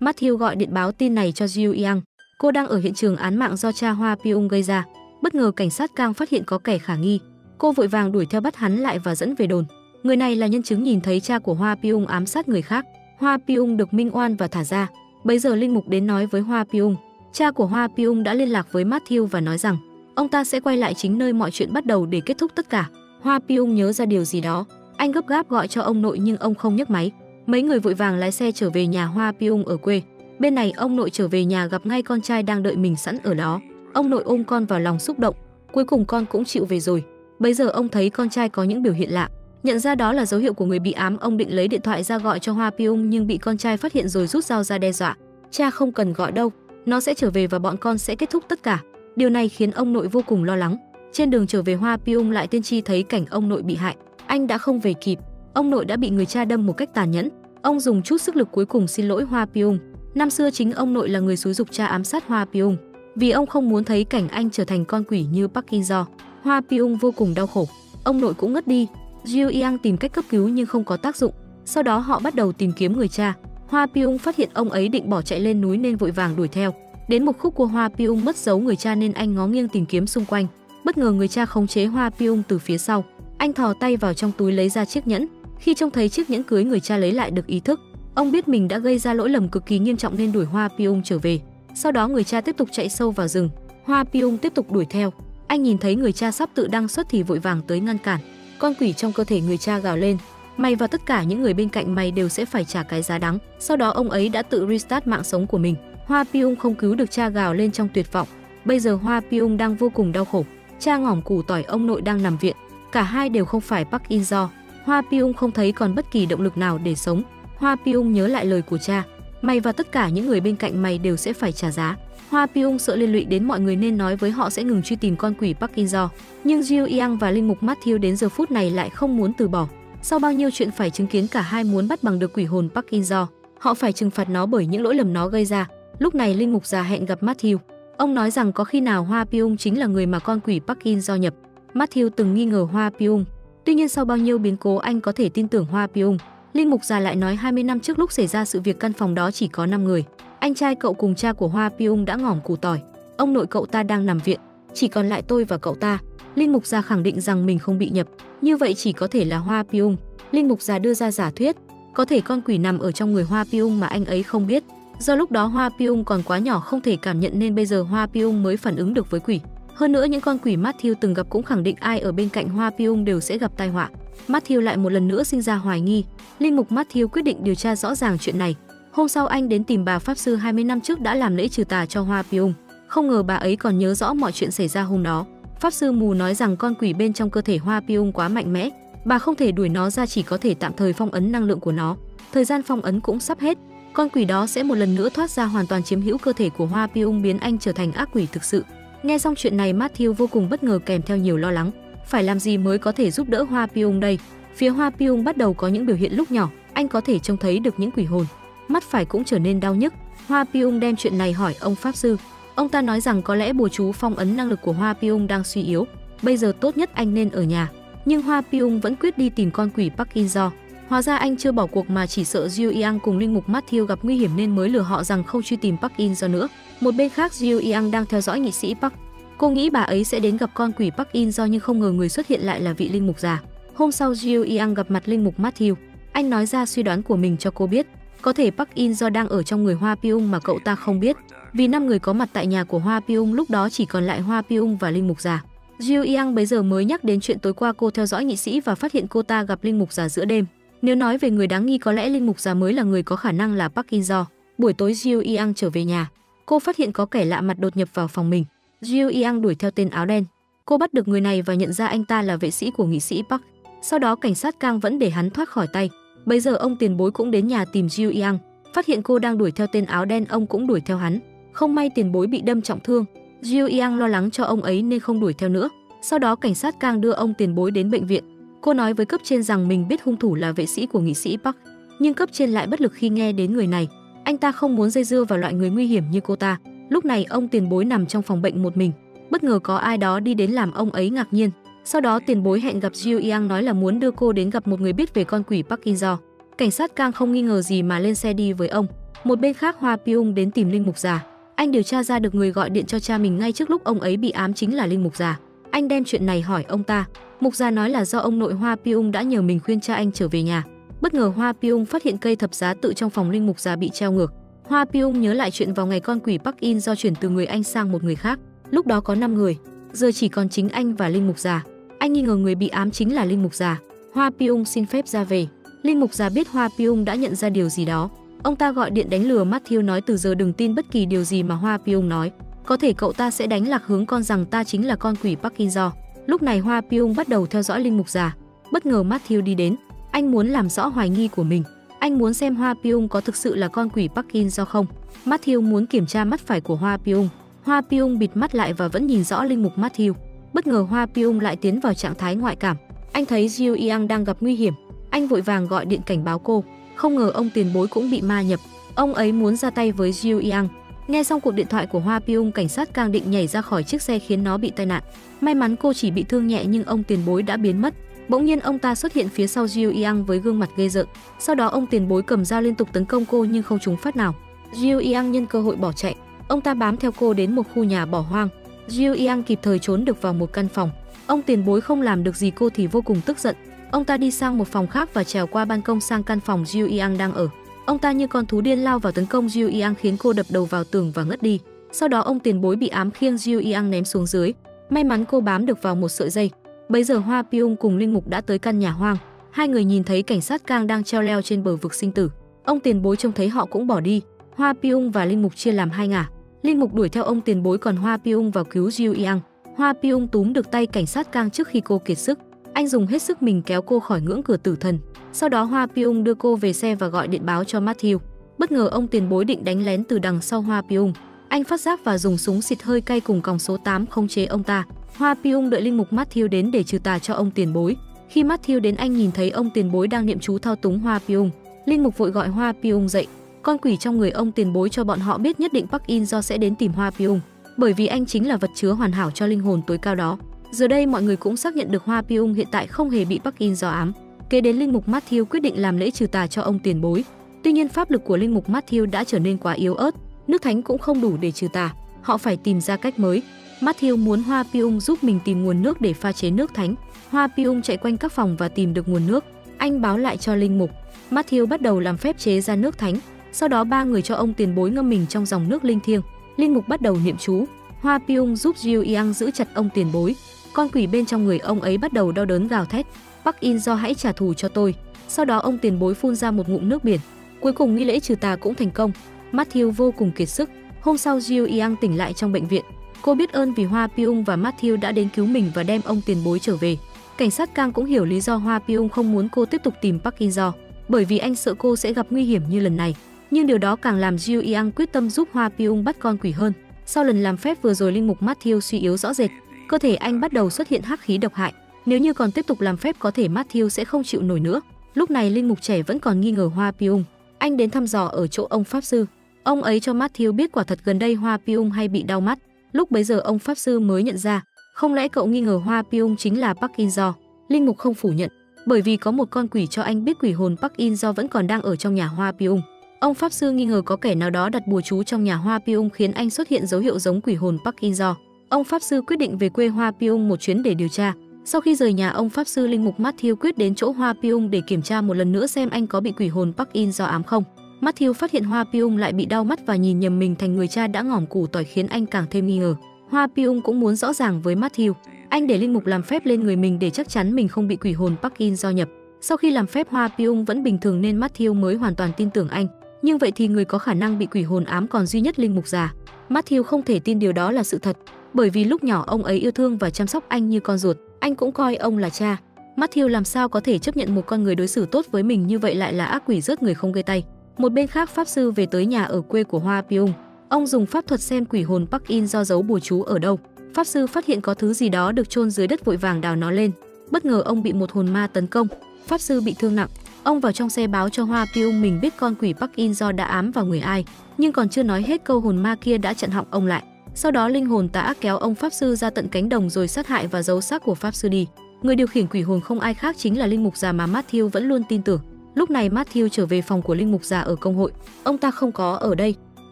Matthew gọi điện báo tin này cho Jiu Yang. Cô đang ở hiện trường án mạng do cha Hoa Pyung gây ra. Bất ngờ cảnh sát Kang phát hiện có kẻ khả nghi. Cô vội vàng đuổi theo bắt hắn lại và dẫn về đồn. Người này là nhân chứng nhìn thấy cha của Hoa Pyung ám sát người khác. Hoa Pyung được minh oan và thả ra. Bây giờ linh mục đến nói với Hoa Piung. Cha của Hoa Piung đã liên lạc với Matthew và nói rằng, ông ta sẽ quay lại chính nơi mọi chuyện bắt đầu để kết thúc tất cả. Hoa Piung nhớ ra điều gì đó. Anh gấp gáp gọi cho ông nội nhưng ông không nhấc máy. Mấy người vội vàng lái xe trở về nhà Hoa Piung ở quê. Bên này ông nội trở về nhà gặp ngay con trai đang đợi mình sẵn ở đó. Ông nội ôm con vào lòng xúc động. Cuối cùng con cũng chịu về rồi. Bây giờ ông thấy con trai có những biểu hiện lạ. Nhận ra đó là dấu hiệu của người bị ám, ông định lấy điện thoại ra gọi cho Hoa Pyong nhưng bị con trai phát hiện rồi rút dao ra đe dọa. Cha không cần gọi đâu, nó sẽ trở về và bọn con sẽ kết thúc tất cả. Điều này khiến ông nội vô cùng lo lắng. Trên đường trở về Hoa Pyong lại tiên tri thấy cảnh ông nội bị hại. Anh đã không về kịp, ông nội đã bị người cha đâm một cách tàn nhẫn. Ông dùng chút sức lực cuối cùng xin lỗi Hoa Pyong. Năm xưa chính ông nội là người xúi dục cha ám sát Hoa Pyong, vì ông không muốn thấy cảnh anh trở thành con quỷ như Park In Jo. Hoa Pyong vô cùng đau khổ. Ông nội cũng ngất đi. Jiu Yang tìm cách cấp cứu nhưng không có tác dụng. Sau đó họ bắt đầu tìm kiếm người cha. Hoa Pyung phát hiện ông ấy định bỏ chạy lên núi nên vội vàng đuổi theo. Đến một khúc của Hoa Pyung mất dấu người cha nên anh ngó nghiêng tìm kiếm xung quanh. Bất ngờ người cha khống chế Hoa Pyung từ phía sau. Anh thò tay vào trong túi lấy ra chiếc nhẫn. Khi trông thấy chiếc nhẫn cưới người cha lấy lại được ý thức, ông biết mình đã gây ra lỗi lầm cực kỳ nghiêm trọng nên đuổi Hoa Pyung trở về. Sau đó người cha tiếp tục chạy sâu vào rừng. Hoa Pyung tiếp tục đuổi theo. Anh nhìn thấy người cha sắp tự đăng xuất thì vội vàng tới ngăn cản. Con quỷ trong cơ thể người cha gào lên, mày và tất cả những người bên cạnh mày đều sẽ phải trả cái giá đắng. Sau đó ông ấy đã tự restart mạng sống của mình. Hoa Piung không cứu được cha gào lên trong tuyệt vọng. Bây giờ Hoa Piung đang vô cùng đau khổ. Cha ngỏm củ tỏi ông nội đang nằm viện. Cả hai đều không phải Park In Do. Hoa Piung không thấy còn bất kỳ động lực nào để sống. Hoa Piung nhớ lại lời của cha. Mày và tất cả những người bên cạnh mày đều sẽ phải trả giá. Hoa Pyong sợ liên lụy đến mọi người nên nói với họ sẽ ngừng truy tìm con quỷ Park In Jo. Nhưng Jiu Yang và linh mục Matthew đến giờ phút này lại không muốn từ bỏ. Sau bao nhiêu chuyện phải chứng kiến cả hai muốn bắt bằng được quỷ hồn Park In Jo, họ phải trừng phạt nó bởi những lỗi lầm nó gây ra. Lúc này linh mục già hẹn gặp Matthew. Ông nói rằng có khi nào Hoa Pyong chính là người mà con quỷ Park In Jo nhập. Matthew từng nghi ngờ Hoa Pyong. Tuy nhiên sau bao nhiêu biến cố anh có thể tin tưởng Hoa Pyong. Linh mục già lại nói 20 năm trước lúc xảy ra sự việc căn phòng đó chỉ có 5 người. Anh trai cậu cùng cha của Hoa Pyung đã ngỏm củ tỏi. Ông nội cậu ta đang nằm viện, chỉ còn lại tôi và cậu ta. Linh mục già khẳng định rằng mình không bị nhập, như vậy chỉ có thể là Hoa Pyung. Linh mục già đưa ra giả thuyết, có thể con quỷ nằm ở trong người Hoa Piung mà anh ấy không biết. Do lúc đó Hoa Piung còn quá nhỏ không thể cảm nhận nên bây giờ Hoa Piung mới phản ứng được với quỷ. Hơn nữa những con quỷ Matthew từng gặp cũng khẳng định ai ở bên cạnh Hoa Piung đều sẽ gặp tai họa. Matthew lại một lần nữa sinh ra hoài nghi. Linh mục Matthew quyết định điều tra rõ ràng chuyện này. Hôm sau anh đến tìm bà pháp sư 20 năm trước đã làm lễ trừ tà cho Hoa Piung. Không ngờ bà ấy còn nhớ rõ mọi chuyện xảy ra hôm đó. Pháp sư mù nói rằng con quỷ bên trong cơ thể Hoa Piung quá mạnh mẽ, bà không thể đuổi nó ra chỉ có thể tạm thời phong ấn năng lượng của nó. Thời gian phong ấn cũng sắp hết, con quỷ đó sẽ một lần nữa thoát ra hoàn toàn chiếm hữu cơ thể của Hoa Piung biến anh trở thành ác quỷ thực sự. Nghe xong chuyện này Matthew vô cùng bất ngờ kèm theo nhiều lo lắng. Phải làm gì mới có thể giúp đỡ Hoa Piung đây? Phía Hoa Piung bắt đầu có những biểu hiện lúc nhỏ, anh có thể trông thấy được những quỷ hồn. Mắt phải cũng trở nên đau nhức. Hoa Piung đem chuyện này hỏi ông pháp sư. Ông ta nói rằng có lẽ bùa chú phong ấn năng lực của Hoa Piung đang suy yếu, bây giờ tốt nhất anh nên ở nhà. Nhưng Hoa Piung vẫn quyết đi tìm con quỷ Park In Do. Hóa ra anh chưa bỏ cuộc mà chỉ sợ Jiu Yang cùng linh mục Matthew gặp nguy hiểm nên mới lừa họ rằng không truy tìm Park In Do nữa. Một bên khác Jiu Yang đang theo dõi nghị sĩ Park. Cô nghĩ bà ấy sẽ đến gặp con quỷ Park In Do nhưng không ngờ người xuất hiện lại là vị linh mục già. Hôm sau Jiu Yang gặp mặt linh mục Matthew. Anh nói ra suy đoán của mình cho cô biết. Có thể Park In Do đang ở trong người Hoa Piung mà cậu ta không biết. Vì năm người có mặt tại nhà của Hoa Piung lúc đó chỉ còn lại Hoa Piung và linh mục già. Jiu Yang bây giờ mới nhắc đến chuyện tối qua cô theo dõi nghị sĩ và phát hiện cô ta gặp linh mục già giữa đêm. Nếu nói về người đáng nghi có lẽ linh mục già mới là người có khả năng là Park In Do. Buổi tối Jiu Yang trở về nhà, cô phát hiện có kẻ lạ mặt đột nhập vào phòng mình. Jiu Yang đuổi theo tên áo đen. Cô bắt được người này và nhận ra anh ta là vệ sĩ của nghị sĩ Park. Sau đó cảnh sát Kang vẫn để hắn thoát khỏi tay. Bây giờ ông tiền bối cũng đến nhà tìm Jiu Yang, phát hiện cô đang đuổi theo tên áo đen, ông cũng đuổi theo hắn. Không may tiền bối bị đâm trọng thương, Jiu Yang lo lắng cho ông ấy nên không đuổi theo nữa. Sau đó cảnh sát càng đưa ông tiền bối đến bệnh viện. Cô nói với cấp trên rằng mình biết hung thủ là vệ sĩ của nghị sĩ Park, nhưng cấp trên lại bất lực khi nghe đến người này. Anh ta không muốn dây dưa vào loại người nguy hiểm như cô ta. Lúc này ông tiền bối nằm trong phòng bệnh một mình, bất ngờ có ai đó đi đến làm ông ấy ngạc nhiên. Sau đó tiền bối hẹn gặp Jiu Yang nói là muốn đưa cô đến gặp một người biết về con quỷ Park In Do. Cảnh sát Kang không nghi ngờ gì mà lên xe đi với ông. Một bên khác Hoa Pyung đến tìm linh mục già. Anh điều tra ra được người gọi điện cho cha mình ngay trước lúc ông ấy bị ám chính là linh mục già. Anh đem chuyện này hỏi ông ta. Mục già nói là do ông nội Hoa Pyung đã nhờ mình khuyên cha anh trở về nhà. Bất ngờ Hoa Pyung phát hiện cây thập giá tự trong phòng linh mục già bị treo ngược. Hoa Pyung nhớ lại chuyện vào ngày con quỷ Park In do chuyển từ người anh sang một người khác. Lúc đó có 5 người, giờ chỉ còn chính anh và linh mục già. Anh nghi ngờ người bị ám chính là linh mục già. Hoa Pyong xin phép ra về. Linh mục già biết Hoa Pyong đã nhận ra điều gì đó. Ông ta gọi điện đánh lừa Matthew nói từ giờ đừng tin bất kỳ điều gì mà Hoa Pyong nói. Có thể cậu ta sẽ đánh lạc hướng con rằng ta chính là con quỷ Park Do. Lúc này Hoa Pyong bắt đầu theo dõi linh mục già. Bất ngờ Matthew đi đến, anh muốn làm rõ hoài nghi của mình. Anh muốn xem Hoa Pyong có thực sự là con quỷ Park Do không. Matthew muốn kiểm tra mắt phải của Hoa Pyong. Hoa Pyong bịt mắt lại và vẫn nhìn rõ linh mục Matthew. Bất ngờ Hoa Pyung lại tiến vào trạng thái ngoại cảm. Anh thấy Jiu Yang đang gặp nguy hiểm. Anh vội vàng gọi điện cảnh báo cô. Không ngờ ông tiền bối cũng bị ma nhập. Ông ấy muốn ra tay với Jiu Yang. Nghe xong cuộc điện thoại của Hoa Pyung, cảnh sát càng định nhảy ra khỏi chiếc xe khiến nó bị tai nạn. May mắn cô chỉ bị thương nhẹ nhưng ông tiền bối đã biến mất. Bỗng nhiên ông ta xuất hiện phía sau Jiu Yang với gương mặt ghê rợn. Sau đó ông tiền bối cầm dao liên tục tấn công cô nhưng không trúng phát nào. Jiu Yang nhân cơ hội bỏ chạy. Ông ta bám theo cô đến một khu nhà bỏ hoang. Jiu Yang kịp thời trốn được vào một căn phòng. Ông tiền bối không làm được gì cô thì vô cùng tức giận. Ông ta đi sang một phòng khác và trèo qua ban công sang căn phòng Jiu Yang đang ở. Ông ta như con thú điên lao vào tấn công Jiu Yang khiến cô đập đầu vào tường và ngất đi. Sau đó ông tiền bối bị ám khiêng Jiu Yang ném xuống dưới. May mắn cô bám được vào một sợi dây. Bây giờ Hoa Pyung cùng Linh Mục đã tới căn nhà hoang. Hai người nhìn thấy cảnh sát Kang đang treo leo trên bờ vực sinh tử. Ông tiền bối trông thấy họ cũng bỏ đi. Hoa Pyung và Linh Mục chia làm hai ngả. Linh Mục đuổi theo ông tiền bối còn Hoa Piung vào cứu Jiu Yang. Hoa Piung túm được tay cảnh sát Kang trước khi cô kiệt sức. Anh dùng hết sức mình kéo cô khỏi ngưỡng cửa tử thần. Sau đó Hoa Piung đưa cô về xe và gọi điện báo cho Matthew. Bất ngờ ông tiền bối định đánh lén từ đằng sau Hoa Piung. Anh phát giác và dùng súng xịt hơi cay cùng còng số 8 khống chế ông ta. Hoa Piung đợi linh mục Matthew đến để trừ tà cho ông tiền bối. Khi Matthew đến anh nhìn thấy ông tiền bối đang niệm chú thao túng Hoa Piung. Linh mục vội gọi Hoa Piung dậy. Con quỷ trong người ông tiền bối cho bọn họ biết nhất định Park In do sẽ đến tìm Hoa Pyung bởi vì anh chính là vật chứa hoàn hảo cho linh hồn tối cao đó. Giờ đây mọi người cũng xác nhận được Hoa Pyung hiện tại không hề bị Park In do ám. Kế đến linh mục Matthew quyết định làm lễ trừ tà cho ông tiền bối. Tuy nhiên pháp lực của linh mục Matthew đã trở nên quá yếu ớt, nước thánh cũng không đủ để trừ tà, họ phải tìm ra cách mới. Matthew muốn Hoa Pyung giúp mình tìm nguồn nước để pha chế nước thánh. Hoa Pyung chạy quanh các phòng và tìm được nguồn nước. Anh báo lại cho linh mục. Matthew bắt đầu làm phép chế ra nước thánh, sau đó ba người cho ông tiền bối ngâm mình trong dòng nước linh thiêng. Linh mục bắt đầu niệm chú, Hoa piung giúp Jiu Yang giữ chặt ông tiền bối. Con quỷ bên trong người ông ấy bắt đầu đau đớn gào thét. Bắc In do hãy trả thù cho tôi. Sau đó ông tiền bối phun ra một ngụm nước biển. Cuối cùng nghi lễ trừ tà cũng thành công. Matthew vô cùng kiệt sức. Hôm sau Jiu Yang tỉnh lại trong bệnh viện. Cô biết ơn vì Hoa piung và Matthew đã đến cứu mình và đem ông tiền bối trở về. Cảnh sát Kang cũng hiểu lý do Hoa piung không muốn cô tiếp tục tìm Park In Do, bởi vì anh sợ cô sẽ gặp nguy hiểm như lần này. Nhưng điều đó càng làm Jiu Yang quyết tâm giúp Hoa Pyung bắt con quỷ hơn. Sau lần làm phép vừa rồi linh mục Matthew suy yếu rõ rệt, cơ thể anh bắt đầu xuất hiện hắc khí độc hại. Nếu như còn tiếp tục làm phép có thể Matthew sẽ không chịu nổi nữa. Lúc này linh mục trẻ vẫn còn nghi ngờ Hoa Pyung. Anh đến thăm dò ở chỗ ông pháp sư. Ông ấy cho Matthew biết quả thật gần đây Hoa Pyung hay bị đau mắt. Lúc bấy giờ ông pháp sư mới nhận ra, không lẽ cậu nghi ngờ Hoa Pyung chính là Park In Do? Linh mục không phủ nhận, bởi vì có một con quỷ cho anh biết quỷ hồn Park In Do vẫn còn đang ở trong nhà Hoa Pyung. Ông pháp sư nghi ngờ có kẻ nào đó đặt bùa chú trong nhà Hoa Piung khiến anh xuất hiện dấu hiệu giống quỷ hồn Park In Do. Ông pháp sư quyết định về quê Hoa Piung một chuyến để điều tra. Sau khi rời nhà, ông pháp sư linh mục Matthew quyết đến chỗ Hoa Piung để kiểm tra một lần nữa xem anh có bị quỷ hồn Park In Do ám không. Matthew phát hiện Hoa Piung lại bị đau mắt và nhìn nhầm mình thành người cha đã ngỏm củ tỏi khiến anh càng thêm nghi ngờ. Hoa Piung cũng muốn rõ ràng với Matthew. Anh để linh mục làm phép lên người mình để chắc chắn mình không bị quỷ hồn Park In do nhập. Sau khi làm phép, Hoa Piung vẫn bình thường nên Matthew mới hoàn toàn tin tưởng anh. Nhưng vậy thì người có khả năng bị quỷ hồn ám còn duy nhất linh mục già. Matthew không thể tin điều đó là sự thật, bởi vì lúc nhỏ ông ấy yêu thương và chăm sóc anh như con ruột, anh cũng coi ông là cha. Matthew làm sao có thể chấp nhận một con người đối xử tốt với mình như vậy lại là ác quỷ rớt người không gây tay. Một bên khác pháp sư về tới nhà ở quê của Hoa Pyong. Ông dùng pháp thuật xem quỷ hồn Park In do giấu bùa chú ở đâu. Pháp sư phát hiện có thứ gì đó được chôn dưới đất vội vàng đào nó lên. Bất ngờ ông bị một hồn ma tấn công. Pháp sư bị thương nặng. Ông vào trong xe báo cho Hoa Pyung mình biết con quỷ Park In do đã ám vào người ai, nhưng còn chưa nói hết câu hồn ma kia đã chặn họng ông lại. Sau đó linh hồn tà ác kéo ông pháp sư ra tận cánh đồng rồi sát hại và giấu xác của pháp sư đi. Người điều khiển quỷ hồn không ai khác chính là linh mục già mà Matthew vẫn luôn tin tưởng. Lúc này Matthew trở về phòng của linh mục già ở công hội. Ông ta không có ở đây.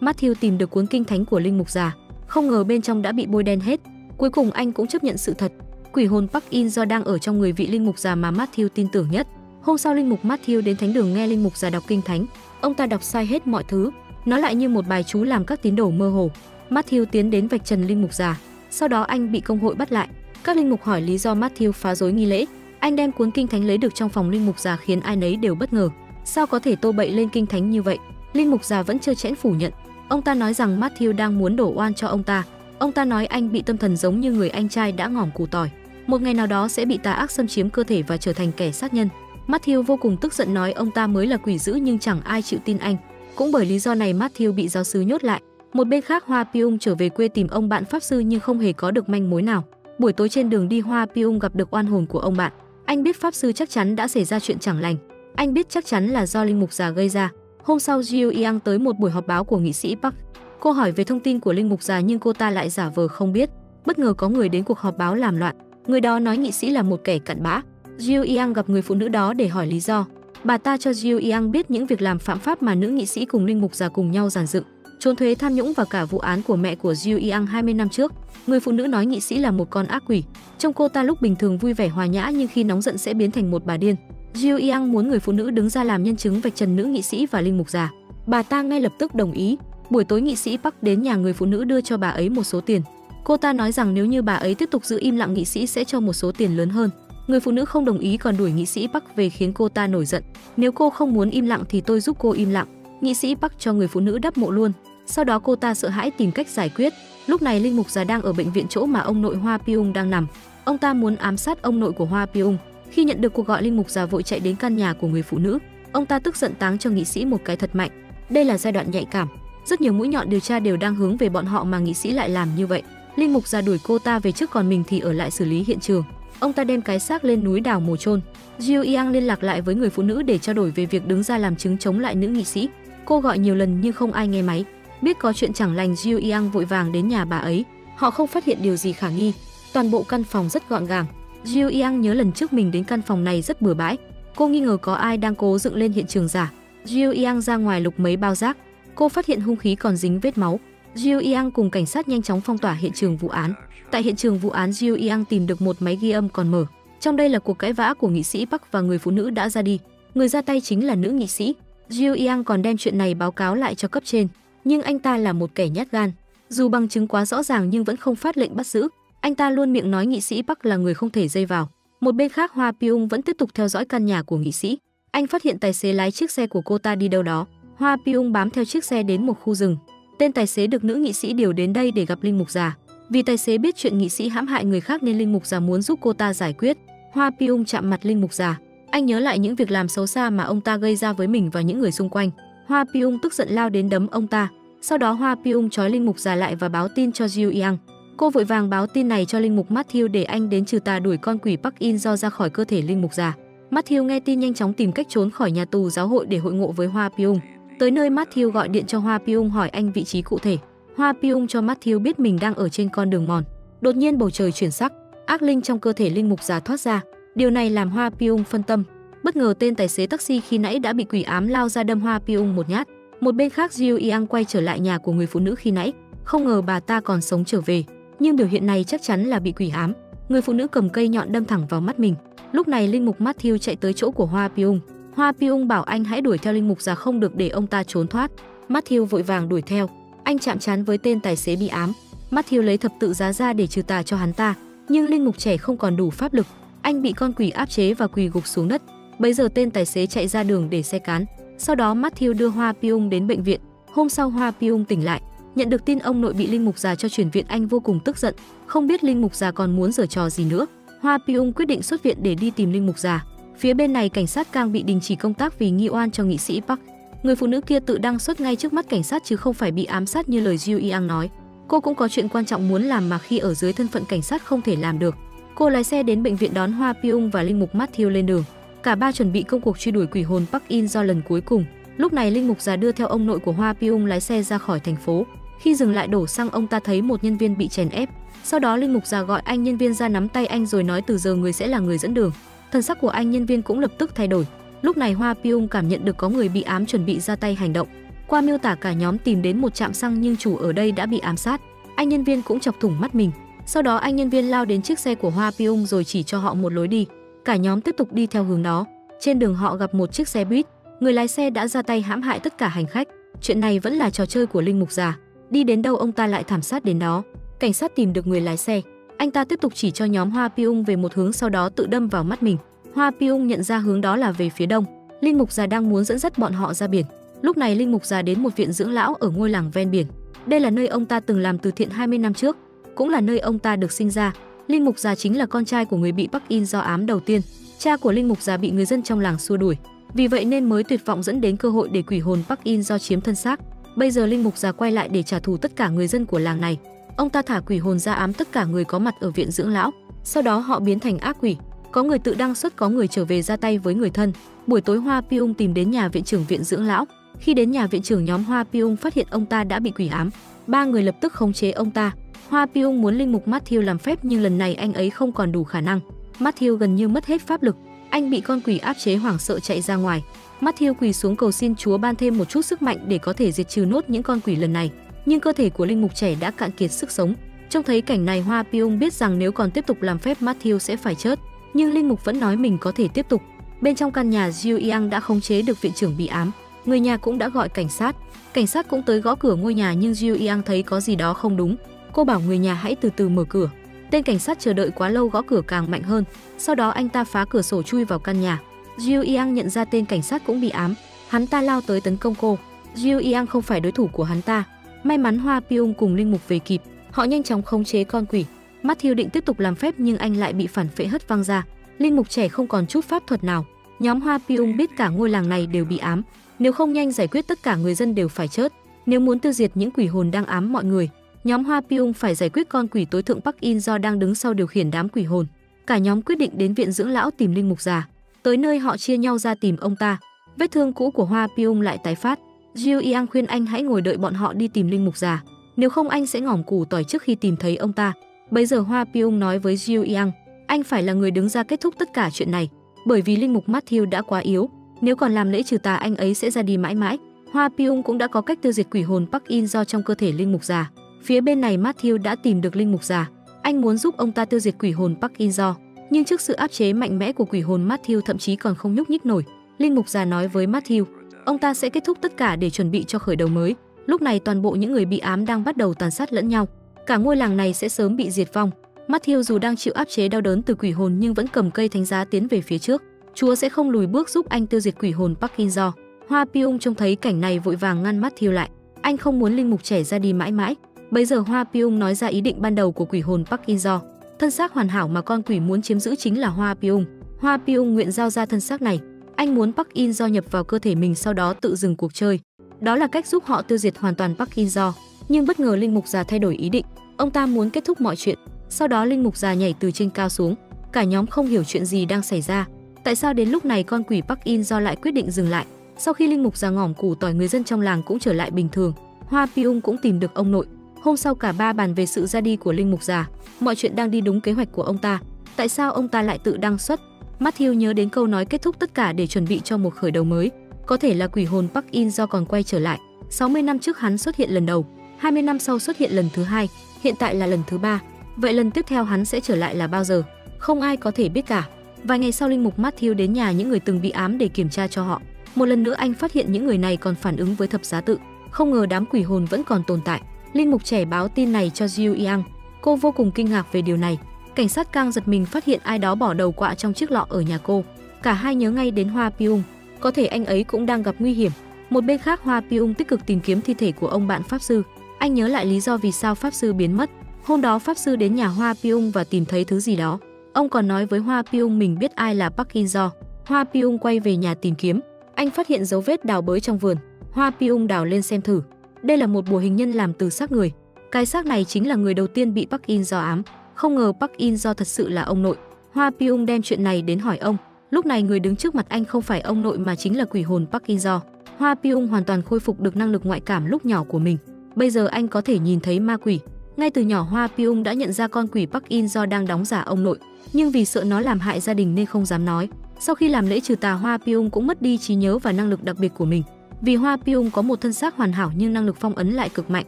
Matthew tìm được cuốn kinh thánh của linh mục già, không ngờ bên trong đã bị bôi đen hết. Cuối cùng anh cũng chấp nhận sự thật. Quỷ hồn Park In do đang ở trong người vị linh mục già mà Matthew tin tưởng nhất. Hôm sau linh mục Matthew đến thánh đường nghe linh mục già đọc kinh thánh. Ông ta đọc sai hết mọi thứ, nó lại như một bài chú làm các tín đồ mơ hồ. Matthew tiến đến vạch trần linh mục già, sau đó anh bị công hội bắt lại. Các linh mục hỏi lý do Matthew phá rối nghi lễ. Anh đem cuốn kinh thánh lấy được trong phòng linh mục già khiến ai nấy đều bất ngờ. Sao có thể tô bậy lên kinh thánh như vậy? Linh mục già vẫn chưa chẽn phủ nhận. Ông ta nói rằng Matthew đang muốn đổ oan cho ông ta. Ông ta nói anh bị tâm thần giống như người anh trai đã ngỏm củ tỏi. Một ngày nào đó sẽ bị tà ác xâm chiếm cơ thể và trở thành kẻ sát nhân. Matthew vô cùng tức giận nói, ông ta mới là quỷ dữ nhưng chẳng ai chịu tin anh. Cũng bởi lý do này Matthew bị giáo sứ nhốt lại. Một bên khác, Hoa Pyong trở về quê tìm ông bạn pháp sư nhưng không hề có được manh mối nào. Buổi tối trên đường đi, Hoa Pyong gặp được oan hồn của ông bạn. Anh biết pháp sư chắc chắn đã xảy ra chuyện chẳng lành. Anh biết chắc chắn là do linh mục già gây ra. Hôm sau Jiu Yang tới một buổi họp báo của nghị sĩ Park. Cô hỏi về thông tin của linh mục già nhưng cô ta lại giả vờ không biết. Bất ngờ có người đến cuộc họp báo làm loạn. Người đó nói nghị sĩ là một kẻ cặn bã. Jiu Yang gặp người phụ nữ đó để hỏi lý do. Bà ta cho Jiu Yang biết những việc làm phạm pháp mà nữ nghị sĩ cùng linh mục già cùng nhau giàn dựng, trốn thuế tham nhũng và cả vụ án của mẹ của Jiu Yang 20 năm trước. Người phụ nữ nói nghị sĩ là một con ác quỷ. Trong cô ta lúc bình thường vui vẻ hòa nhã nhưng khi nóng giận sẽ biến thành một bà điên. Jiu Yang muốn người phụ nữ đứng ra làm nhân chứng vạch trần nữ nghị sĩ và linh mục già. Bà ta ngay lập tức đồng ý. Buổi tối nghị sĩ Park đến nhà người phụ nữ đưa cho bà ấy một số tiền. Cô ta nói rằng nếu như bà ấy tiếp tục giữ im lặng nghị sĩ sẽ cho một số tiền lớn hơn. Người phụ nữ không đồng ý còn đuổi nghị sĩ Park về khiến cô ta nổi giận. Nếu cô không muốn im lặng thì tôi giúp cô im lặng. Nghị sĩ Park cho người phụ nữ đắp mộ luôn. Sau đó cô ta sợ hãi tìm cách giải quyết. Lúc này linh mục già đang ở bệnh viện chỗ mà ông nội Hoa Pyung đang nằm. Ông ta muốn ám sát ông nội của Hoa Pyung. Khi nhận được cuộc gọi, linh mục già vội chạy đến căn nhà của người phụ nữ. Ông ta tức giận táng cho nghị sĩ một cái thật mạnh. Đây là giai đoạn nhạy cảm. Rất nhiều mũi nhọn điều tra đều đang hướng về bọn họ mà nghị sĩ lại làm như vậy. Linh mục già đuổi cô ta về trước còn mình thì ở lại xử lý hiện trường. Ông ta đem cái xác lên núi đào mồ chôn. Jiu Yang liên lạc lại với người phụ nữ để trao đổi về việc đứng ra làm chứng chống lại nữ nghị sĩ. Cô gọi nhiều lần nhưng không ai nghe máy. Biết có chuyện chẳng lành, Jiu Yang vội vàng đến nhà bà ấy. Họ không phát hiện điều gì khả nghi. Toàn bộ căn phòng rất gọn gàng. Jiu Yang nhớ lần trước mình đến căn phòng này rất bừa bãi. Cô nghi ngờ có ai đang cố dựng lên hiện trường giả. Jiu Yang ra ngoài lục mấy bao rác. Cô phát hiện hung khí còn dính vết máu. Jiu Yang cùng cảnh sát nhanh chóng phong tỏa hiện trường vụ án. Tại hiện trường vụ án, Jiu Yang tìm được một máy ghi âm còn mở. Trong đây là cuộc cãi vã của nghị sĩ Park và người phụ nữ đã ra đi. Người ra tay chính là nữ nghị sĩ. Jiu Yang còn đem chuyện này báo cáo lại cho cấp trên, nhưng anh ta là một kẻ nhát gan. Dù bằng chứng quá rõ ràng nhưng vẫn không phát lệnh bắt giữ. Anh ta luôn miệng nói nghị sĩ Park là người không thể dây vào. Một bên khác Hoa Pyung vẫn tiếp tục theo dõi căn nhà của nghị sĩ. Anh phát hiện tài xế lái chiếc xe của cô ta đi đâu đó. Hoa Pyung bám theo chiếc xe đến một khu rừng. Tên tài xế được nữ nghị sĩ điều đến đây để gặp linh mục già. Vì tài xế biết chuyện nghị sĩ hãm hại người khác nên linh mục già muốn giúp cô ta giải quyết. Hoa Piung chạm mặt linh mục già. Anh nhớ lại những việc làm xấu xa mà ông ta gây ra với mình và những người xung quanh. Hoa Piung tức giận lao đến đấm ông ta. Sau đó Hoa Piung trói linh mục già lại và báo tin cho Jiu Yang. Cô vội vàng báo tin này cho linh mục Matthew để anh đến trừ tà đuổi con quỷ Park In do ra khỏi cơ thể linh mục già. Matthew nghe tin nhanh chóng tìm cách trốn khỏi nhà tù giáo hội để hội ngộ với Hoa Piung. Tới nơi Matthew gọi điện cho Hoa Piung hỏi anh vị trí cụ thể. Hoa Piung cho Matthew biết mình đang ở trên con đường mòn. Đột nhiên bầu trời chuyển sắc, ác linh trong cơ thể linh mục già thoát ra. Điều này làm Hoa Piung phân tâm. Bất ngờ tên tài xế taxi khi nãy đã bị quỷ ám lao ra đâm Hoa Piung một nhát. Một bên khác Jiu Yang quay trở lại nhà của người phụ nữ khi nãy, không ngờ bà ta còn sống trở về, nhưng biểu hiện này chắc chắn là bị quỷ ám. Người phụ nữ cầm cây nhọn đâm thẳng vào mắt mình. Lúc này linh mục Matthew chạy tới chỗ của Hoa Piung. Hoa Piung bảo anh hãy đuổi theo linh mục già không được để ông ta trốn thoát. Matthew vội vàng đuổi theo. Anh chạm trán với tên tài xế bị ám. Matthew lấy thập tự giá ra để trừ tà cho hắn ta, nhưng linh mục trẻ không còn đủ pháp lực. Anh bị con quỷ áp chế và quỳ gục xuống đất. Bây giờ tên tài xế chạy ra đường để xe cán. Sau đó Matthew đưa Hoa Piung đến bệnh viện. Hôm sau Hoa Piung tỉnh lại, nhận được tin ông nội bị linh mục già cho chuyển viện anh vô cùng tức giận, không biết linh mục già còn muốn giở trò gì nữa. Hoa Piung quyết định xuất viện để đi tìm linh mục già. Phía bên này cảnh sát càng bị đình chỉ công tác vì nghi oan cho nghị sĩ Park. Người phụ nữ kia tự đăng xuất ngay trước mắt cảnh sát chứ không phải bị ám sát như lời Jiu Yang nói. Cô cũng có chuyện quan trọng muốn làm mà khi ở dưới thân phận cảnh sát không thể làm được. Cô lái xe đến bệnh viện đón Hoa Pyung và linh mục Matthew lên đường. Cả ba chuẩn bị công cuộc truy đuổi quỷ hồn Park In do lần cuối cùng. Lúc này linh mục già đưa theo ông nội của Hoa Pyung lái xe ra khỏi thành phố. Khi dừng lại đổ xăng, ông ta thấy một nhân viên bị chèn ép. Sau đó linh mục già gọi anh nhân viên ra nắm tay anh rồi nói từ giờ người sẽ là người dẫn đường. Thần sắc của anh nhân viên cũng lập tức thay đổi. Lúc này Hoa Pyong cảm nhận được có người bị ám chuẩn bị ra tay hành động. Qua miêu tả cả nhóm tìm đến một trạm xăng nhưng chủ ở đây đã bị ám sát. Anh nhân viên cũng chọc thủng mắt mình. Sau đó anh nhân viên lao đến chiếc xe của Hoa Pyong rồi chỉ cho họ một lối đi. Cả nhóm tiếp tục đi theo hướng đó. Trên đường họ gặp một chiếc xe buýt, người lái xe đã ra tay hãm hại tất cả hành khách. Chuyện này vẫn là trò chơi của linh mục già. Đi đến đâu ông ta lại thảm sát đến đó. Cảnh sát tìm được người lái xe, anh ta tiếp tục chỉ cho nhóm Hoa Pyong về một hướng sau đó tự đâm vào mắt mình. Hoa Piung nhận ra hướng đó là về phía đông. Linh mục già đang muốn dẫn dắt bọn họ ra biển. Lúc này linh mục già đến một viện dưỡng lão ở ngôi làng ven biển. Đây là nơi ông ta từng làm từ thiện 20 năm trước, cũng là nơi ông ta được sinh ra. Linh mục già chính là con trai của người bị Bắc In do ám đầu tiên. Cha của linh mục già bị người dân trong làng xua đuổi, vì vậy nên mới tuyệt vọng dẫn đến cơ hội để quỷ hồn Bắc In do chiếm thân xác. Bây giờ linh mục già quay lại để trả thù tất cả người dân của làng này. Ông ta thả quỷ hồn ra ám tất cả người có mặt ở viện dưỡng lão, sau đó họ biến thành ác quỷ. Có người tự đăng xuất, có người trở về ra tay với người thân. Buổi tối Hoa piung tìm đến nhà viện trưởng viện dưỡng lão. Khi đến nhà viện trưởng nhóm Hoa piung phát hiện ông ta đã bị quỷ ám. Ba người lập tức khống chế ông ta. Hoa piung muốn linh mục Matthew làm phép, nhưng lần này anh ấy không còn đủ khả năng. Matthew gần như mất hết pháp lực. Anh bị con quỷ áp chế hoảng sợ chạy ra ngoài. Matthew quỳ xuống cầu xin Chúa ban thêm một chút sức mạnh để có thể diệt trừ nốt những con quỷ lần này. Nhưng cơ thể của linh mục trẻ đã cạn kiệt sức sống. Trông thấy cảnh này, Hoa piung biết rằng nếu còn tiếp tục làm phép, Matthew sẽ phải chết nhưng linh mục vẫn nói mình có thể tiếp tục. Bên trong căn nhà Jiu Yang đã khống chế được viện trưởng bị ám, người nhà cũng đã gọi cảnh sát. Cảnh sát cũng tới gõ cửa ngôi nhà nhưng Jiu Yang thấy có gì đó không đúng. Cô bảo người nhà hãy từ từ mở cửa. Tên cảnh sát chờ đợi quá lâu gõ cửa càng mạnh hơn. Sau đó anh ta phá cửa sổ chui vào căn nhà. Jiu Yang nhận ra tên cảnh sát cũng bị ám. Hắn ta lao tới tấn công cô. Jiu Yang không phải đối thủ của hắn ta. May mắn Hoa Pyong cùng linh mục về kịp. Họ nhanh chóng khống chế con quỷ. Matthew định tiếp tục làm phép nhưng anh lại bị phản phệ hất văng ra. Linh mục trẻ không còn chút pháp thuật nào. Nhóm Hoa Piung biết cả ngôi làng này đều bị ám. Nếu không nhanh giải quyết tất cả người dân đều phải chết. Nếu muốn tiêu diệt những quỷ hồn đang ám mọi người, nhóm Hoa Piung phải giải quyết con quỷ tối thượng Park In do đang đứng sau điều khiển đám quỷ hồn. Cả nhóm quyết định đến viện dưỡng lão tìm linh mục già. Tới nơi họ chia nhau ra tìm ông ta. Vết thương cũ của Hoa Piung lại tái phát. Jiu Yang khuyên anh hãy ngồi đợi bọn họ đi tìm linh mục già. Nếu không anh sẽ ngỏm củ tỏi trước khi tìm thấy ông ta. Bây giờ Hoa Pyong nói với Jiu Yang, anh phải là người đứng ra kết thúc tất cả chuyện này, bởi vì linh mục Matthew đã quá yếu, nếu còn làm lễ trừ tà anh ấy sẽ ra đi mãi mãi. Hoa Pyong cũng đã có cách tiêu diệt quỷ hồn Park In do trong cơ thể linh mục già. Phía bên này Matthew đã tìm được linh mục già, anh muốn giúp ông ta tiêu diệt quỷ hồn Park In do, nhưng trước sự áp chế mạnh mẽ của quỷ hồn Matthew thậm chí còn không nhúc nhích nổi. Linh mục già nói với Matthew, ông ta sẽ kết thúc tất cả để chuẩn bị cho khởi đầu mới. Lúc này toàn bộ những người bị ám đang bắt đầu tàn sát lẫn nhau. Cả ngôi làng này sẽ sớm bị diệt vong. Matthew dù đang chịu áp chế đau đớn từ quỷ hồn nhưng vẫn cầm cây thánh giá tiến về phía trước. Chúa sẽ không lùi bước giúp anh tiêu diệt quỷ hồn Parkinson. Hoa Pyong trông thấy cảnh này vội vàng ngăn Matthew lại. Anh không muốn linh mục trẻ ra đi mãi mãi. Bây giờ Hoa Pyong nói ra ý định ban đầu của quỷ hồn Parkinson. Thân xác hoàn hảo mà con quỷ muốn chiếm giữ chính là Hoa Pyong. Hoa Pyong nguyện giao ra thân xác này. Anh muốn Park In do nhập vào cơ thể mình sau đó tự dừng cuộc chơi. Đó là cách giúp họ tiêu diệt hoàn toàn Park In do. Nhưng bất ngờ linh mục già thay đổi ý định. Ông ta muốn kết thúc mọi chuyện. Sau đó linh mục già nhảy từ trên cao xuống. Cả nhóm không hiểu chuyện gì đang xảy ra. Tại sao đến lúc này con quỷ Park In do lại quyết định dừng lại? Sau khi linh mục già ngỏm củ tỏi người dân trong làng cũng trở lại bình thường. Hoa piung cũng tìm được ông nội. Hôm sau cả ba bàn về sự ra đi của linh mục già. Mọi chuyện đang đi đúng kế hoạch của ông ta. Tại sao ông ta lại tự đăng xuất? Matthew nhớ đến câu nói kết thúc tất cả để chuẩn bị cho một khởi đầu mới. Có thể là quỷ hồn Park In do còn quay trở lại. 60 năm trước hắn xuất hiện lần đầu, 20 năm sau xuất hiện lần thứ hai, hiện tại là lần thứ ba. Vậy lần tiếp theo hắn sẽ trở lại là bao giờ? Không ai có thể biết cả. Vài ngày sau linh mục Matthew đến nhà những người từng bị ám để kiểm tra cho họ. Một lần nữa anh phát hiện những người này còn phản ứng với thập giá tự. Không ngờ đám quỷ hồn vẫn còn tồn tại. Linh mục trẻ báo tin này cho Jiu Yang. Cô vô cùng kinh ngạc về điều này. Cảnh sát Kang giật mình phát hiện ai đó bỏ đầu quạ trong chiếc lọ ở nhà cô. Cả hai nhớ ngay đến Hoa Pyung. Có thể anh ấy cũng đang gặp nguy hiểm. Một bên khác Hoa Pyung tích cực tìm kiếm thi thể của ông bạn pháp sư. Anh nhớ lại lý do vì sao pháp sư biến mất. Hôm đó pháp sư đến nhà Hoa Piung và tìm thấy thứ gì đó. Ông còn nói với Hoa Piung mình biết ai là Park In Do. Hoa Piung quay về nhà tìm kiếm. Anh phát hiện dấu vết đào bới trong vườn. Hoa Piung đào lên xem thử. Đây là một bùa hình nhân làm từ xác người. Cái xác này chính là người đầu tiên bị Park In Do ám. Không ngờ Park In Do thật sự là ông nội. Hoa Piung đem chuyện này đến hỏi ông. Lúc này người đứng trước mặt anh không phải ông nội mà chính là quỷ hồn Park In Do. Hoa Piung hoàn toàn khôi phục được năng lực ngoại cảm lúc nhỏ của mình. Bây giờ anh có thể nhìn thấy ma quỷ. Ngay từ nhỏ Hoa Pyung đã nhận ra con quỷ Park In Do đang đóng giả ông nội, nhưng vì sợ nó làm hại gia đình nên không dám nói. Sau khi làm lễ trừ tà Hoa Pyung cũng mất đi trí nhớ và năng lực đặc biệt của mình. Vì Hoa Pyung có một thân xác hoàn hảo nhưng năng lực phong ấn lại cực mạnh,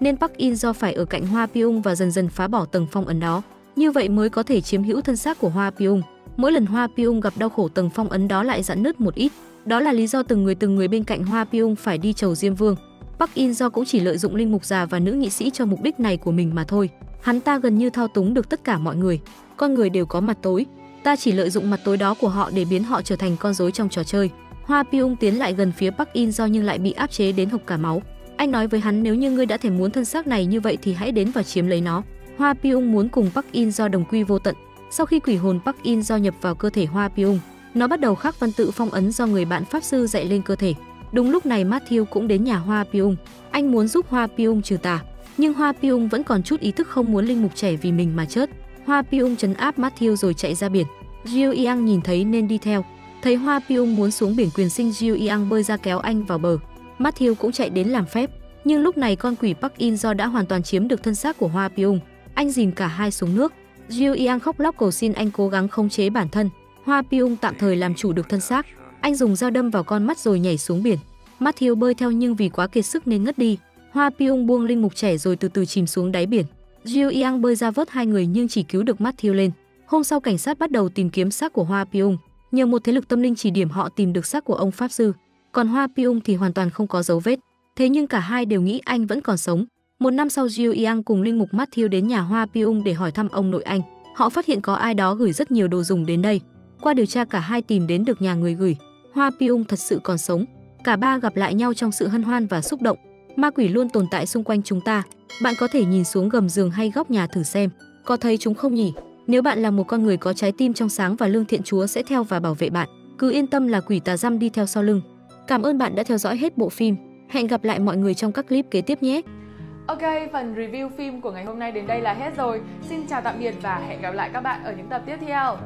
nên Park In do phải ở cạnh Hoa Pyung và dần dần phá bỏ tầng phong ấn đó. Như vậy mới có thể chiếm hữu thân xác của Hoa Pyung. Mỗi lần Hoa Pyung gặp đau khổ tầng phong ấn đó lại giãn nứt một ít. Đó là lý do từng người từng người bên cạnh Hoa Pyung phải đi chầu Diêm Vương. Park In do cũng chỉ lợi dụng linh mục già và nữ nghị sĩ cho mục đích này của mình mà thôi. Hắn ta gần như thao túng được tất cả mọi người. Con người đều có mặt tối, ta chỉ lợi dụng mặt tối đó của họ để biến họ trở thành con rối trong trò chơi. Hoa Pyung tiến lại gần phía Park In do nhưng lại bị áp chế đến hộc cả máu. Anh nói với hắn nếu như ngươi đã thèm muốn thân xác này như vậy thì hãy đến và chiếm lấy nó. Hoa Pyung muốn cùng Park In do đồng quy vô tận. Sau khi quỷ hồn Park In do nhập vào cơ thể Hoa Pyung, nó bắt đầu khắc văn tự phong ấn do người bạn pháp sư dạy lên cơ thể. Đúng lúc này Matthew cũng đến nhà Hoa Pyung. Anh muốn giúp Hoa Pyung trừ tà, nhưng Hoa Pyung vẫn còn chút ý thức không muốn linh mục trẻ vì mình mà chết. Hoa Pyung chấn áp Matthew rồi chạy ra biển. Jiu Yang nhìn thấy nên đi theo. Thấy Hoa Pyung muốn xuống biển quyền sinh Jiu Yang bơi ra kéo anh vào bờ. Matthew cũng chạy đến làm phép, nhưng lúc này con quỷ Park In do đã hoàn toàn chiếm được thân xác của Hoa Pyung. Anh dìm cả hai xuống nước. Jiu Yang khóc lóc cầu xin anh cố gắng khống chế bản thân. Hoa Pyung tạm thời làm chủ được thân xác. Anh dùng dao đâm vào con mắt rồi nhảy xuống biển. Matthew bơi theo nhưng vì quá kiệt sức nên ngất đi. Hoa Pyong buông linh mục trẻ rồi từ từ chìm xuống đáy biển. Jiu Yang bơi ra vớt hai người nhưng chỉ cứu được Matthew lên. Hôm sau cảnh sát bắt đầu tìm kiếm xác của Hoa Pyong. Nhờ một thế lực tâm linh chỉ điểm họ tìm được xác của ông pháp sư. Còn Hoa Pyong thì hoàn toàn không có dấu vết. Thế nhưng cả hai đều nghĩ anh vẫn còn sống. Một năm sau Jiu Yang cùng linh mục Matthew đến nhà Hoa Pyong để hỏi thăm ông nội anh. Họ phát hiện có ai đó gửi rất nhiều đồ dùng đến đây. Qua điều tra cả hai tìm đến được nhà người gửi. Hoa Piung thật sự còn sống. Cả ba gặp lại nhau trong sự hân hoan và xúc động. Ma quỷ luôn tồn tại xung quanh chúng ta. Bạn có thể nhìn xuống gầm giường hay góc nhà thử xem, có thấy chúng không nhỉ? Nếu bạn là một con người có trái tim trong sáng và lương thiện Chúa sẽ theo và bảo vệ bạn. Cứ yên tâm là quỷ tà dăm đi theo sau lưng. Cảm ơn bạn đã theo dõi hết bộ phim. Hẹn gặp lại mọi người trong các clip kế tiếp nhé. Ok, phần review phim của ngày hôm nay đến đây là hết rồi. Xin chào tạm biệt và hẹn gặp lại các bạn ở những tập tiếp theo.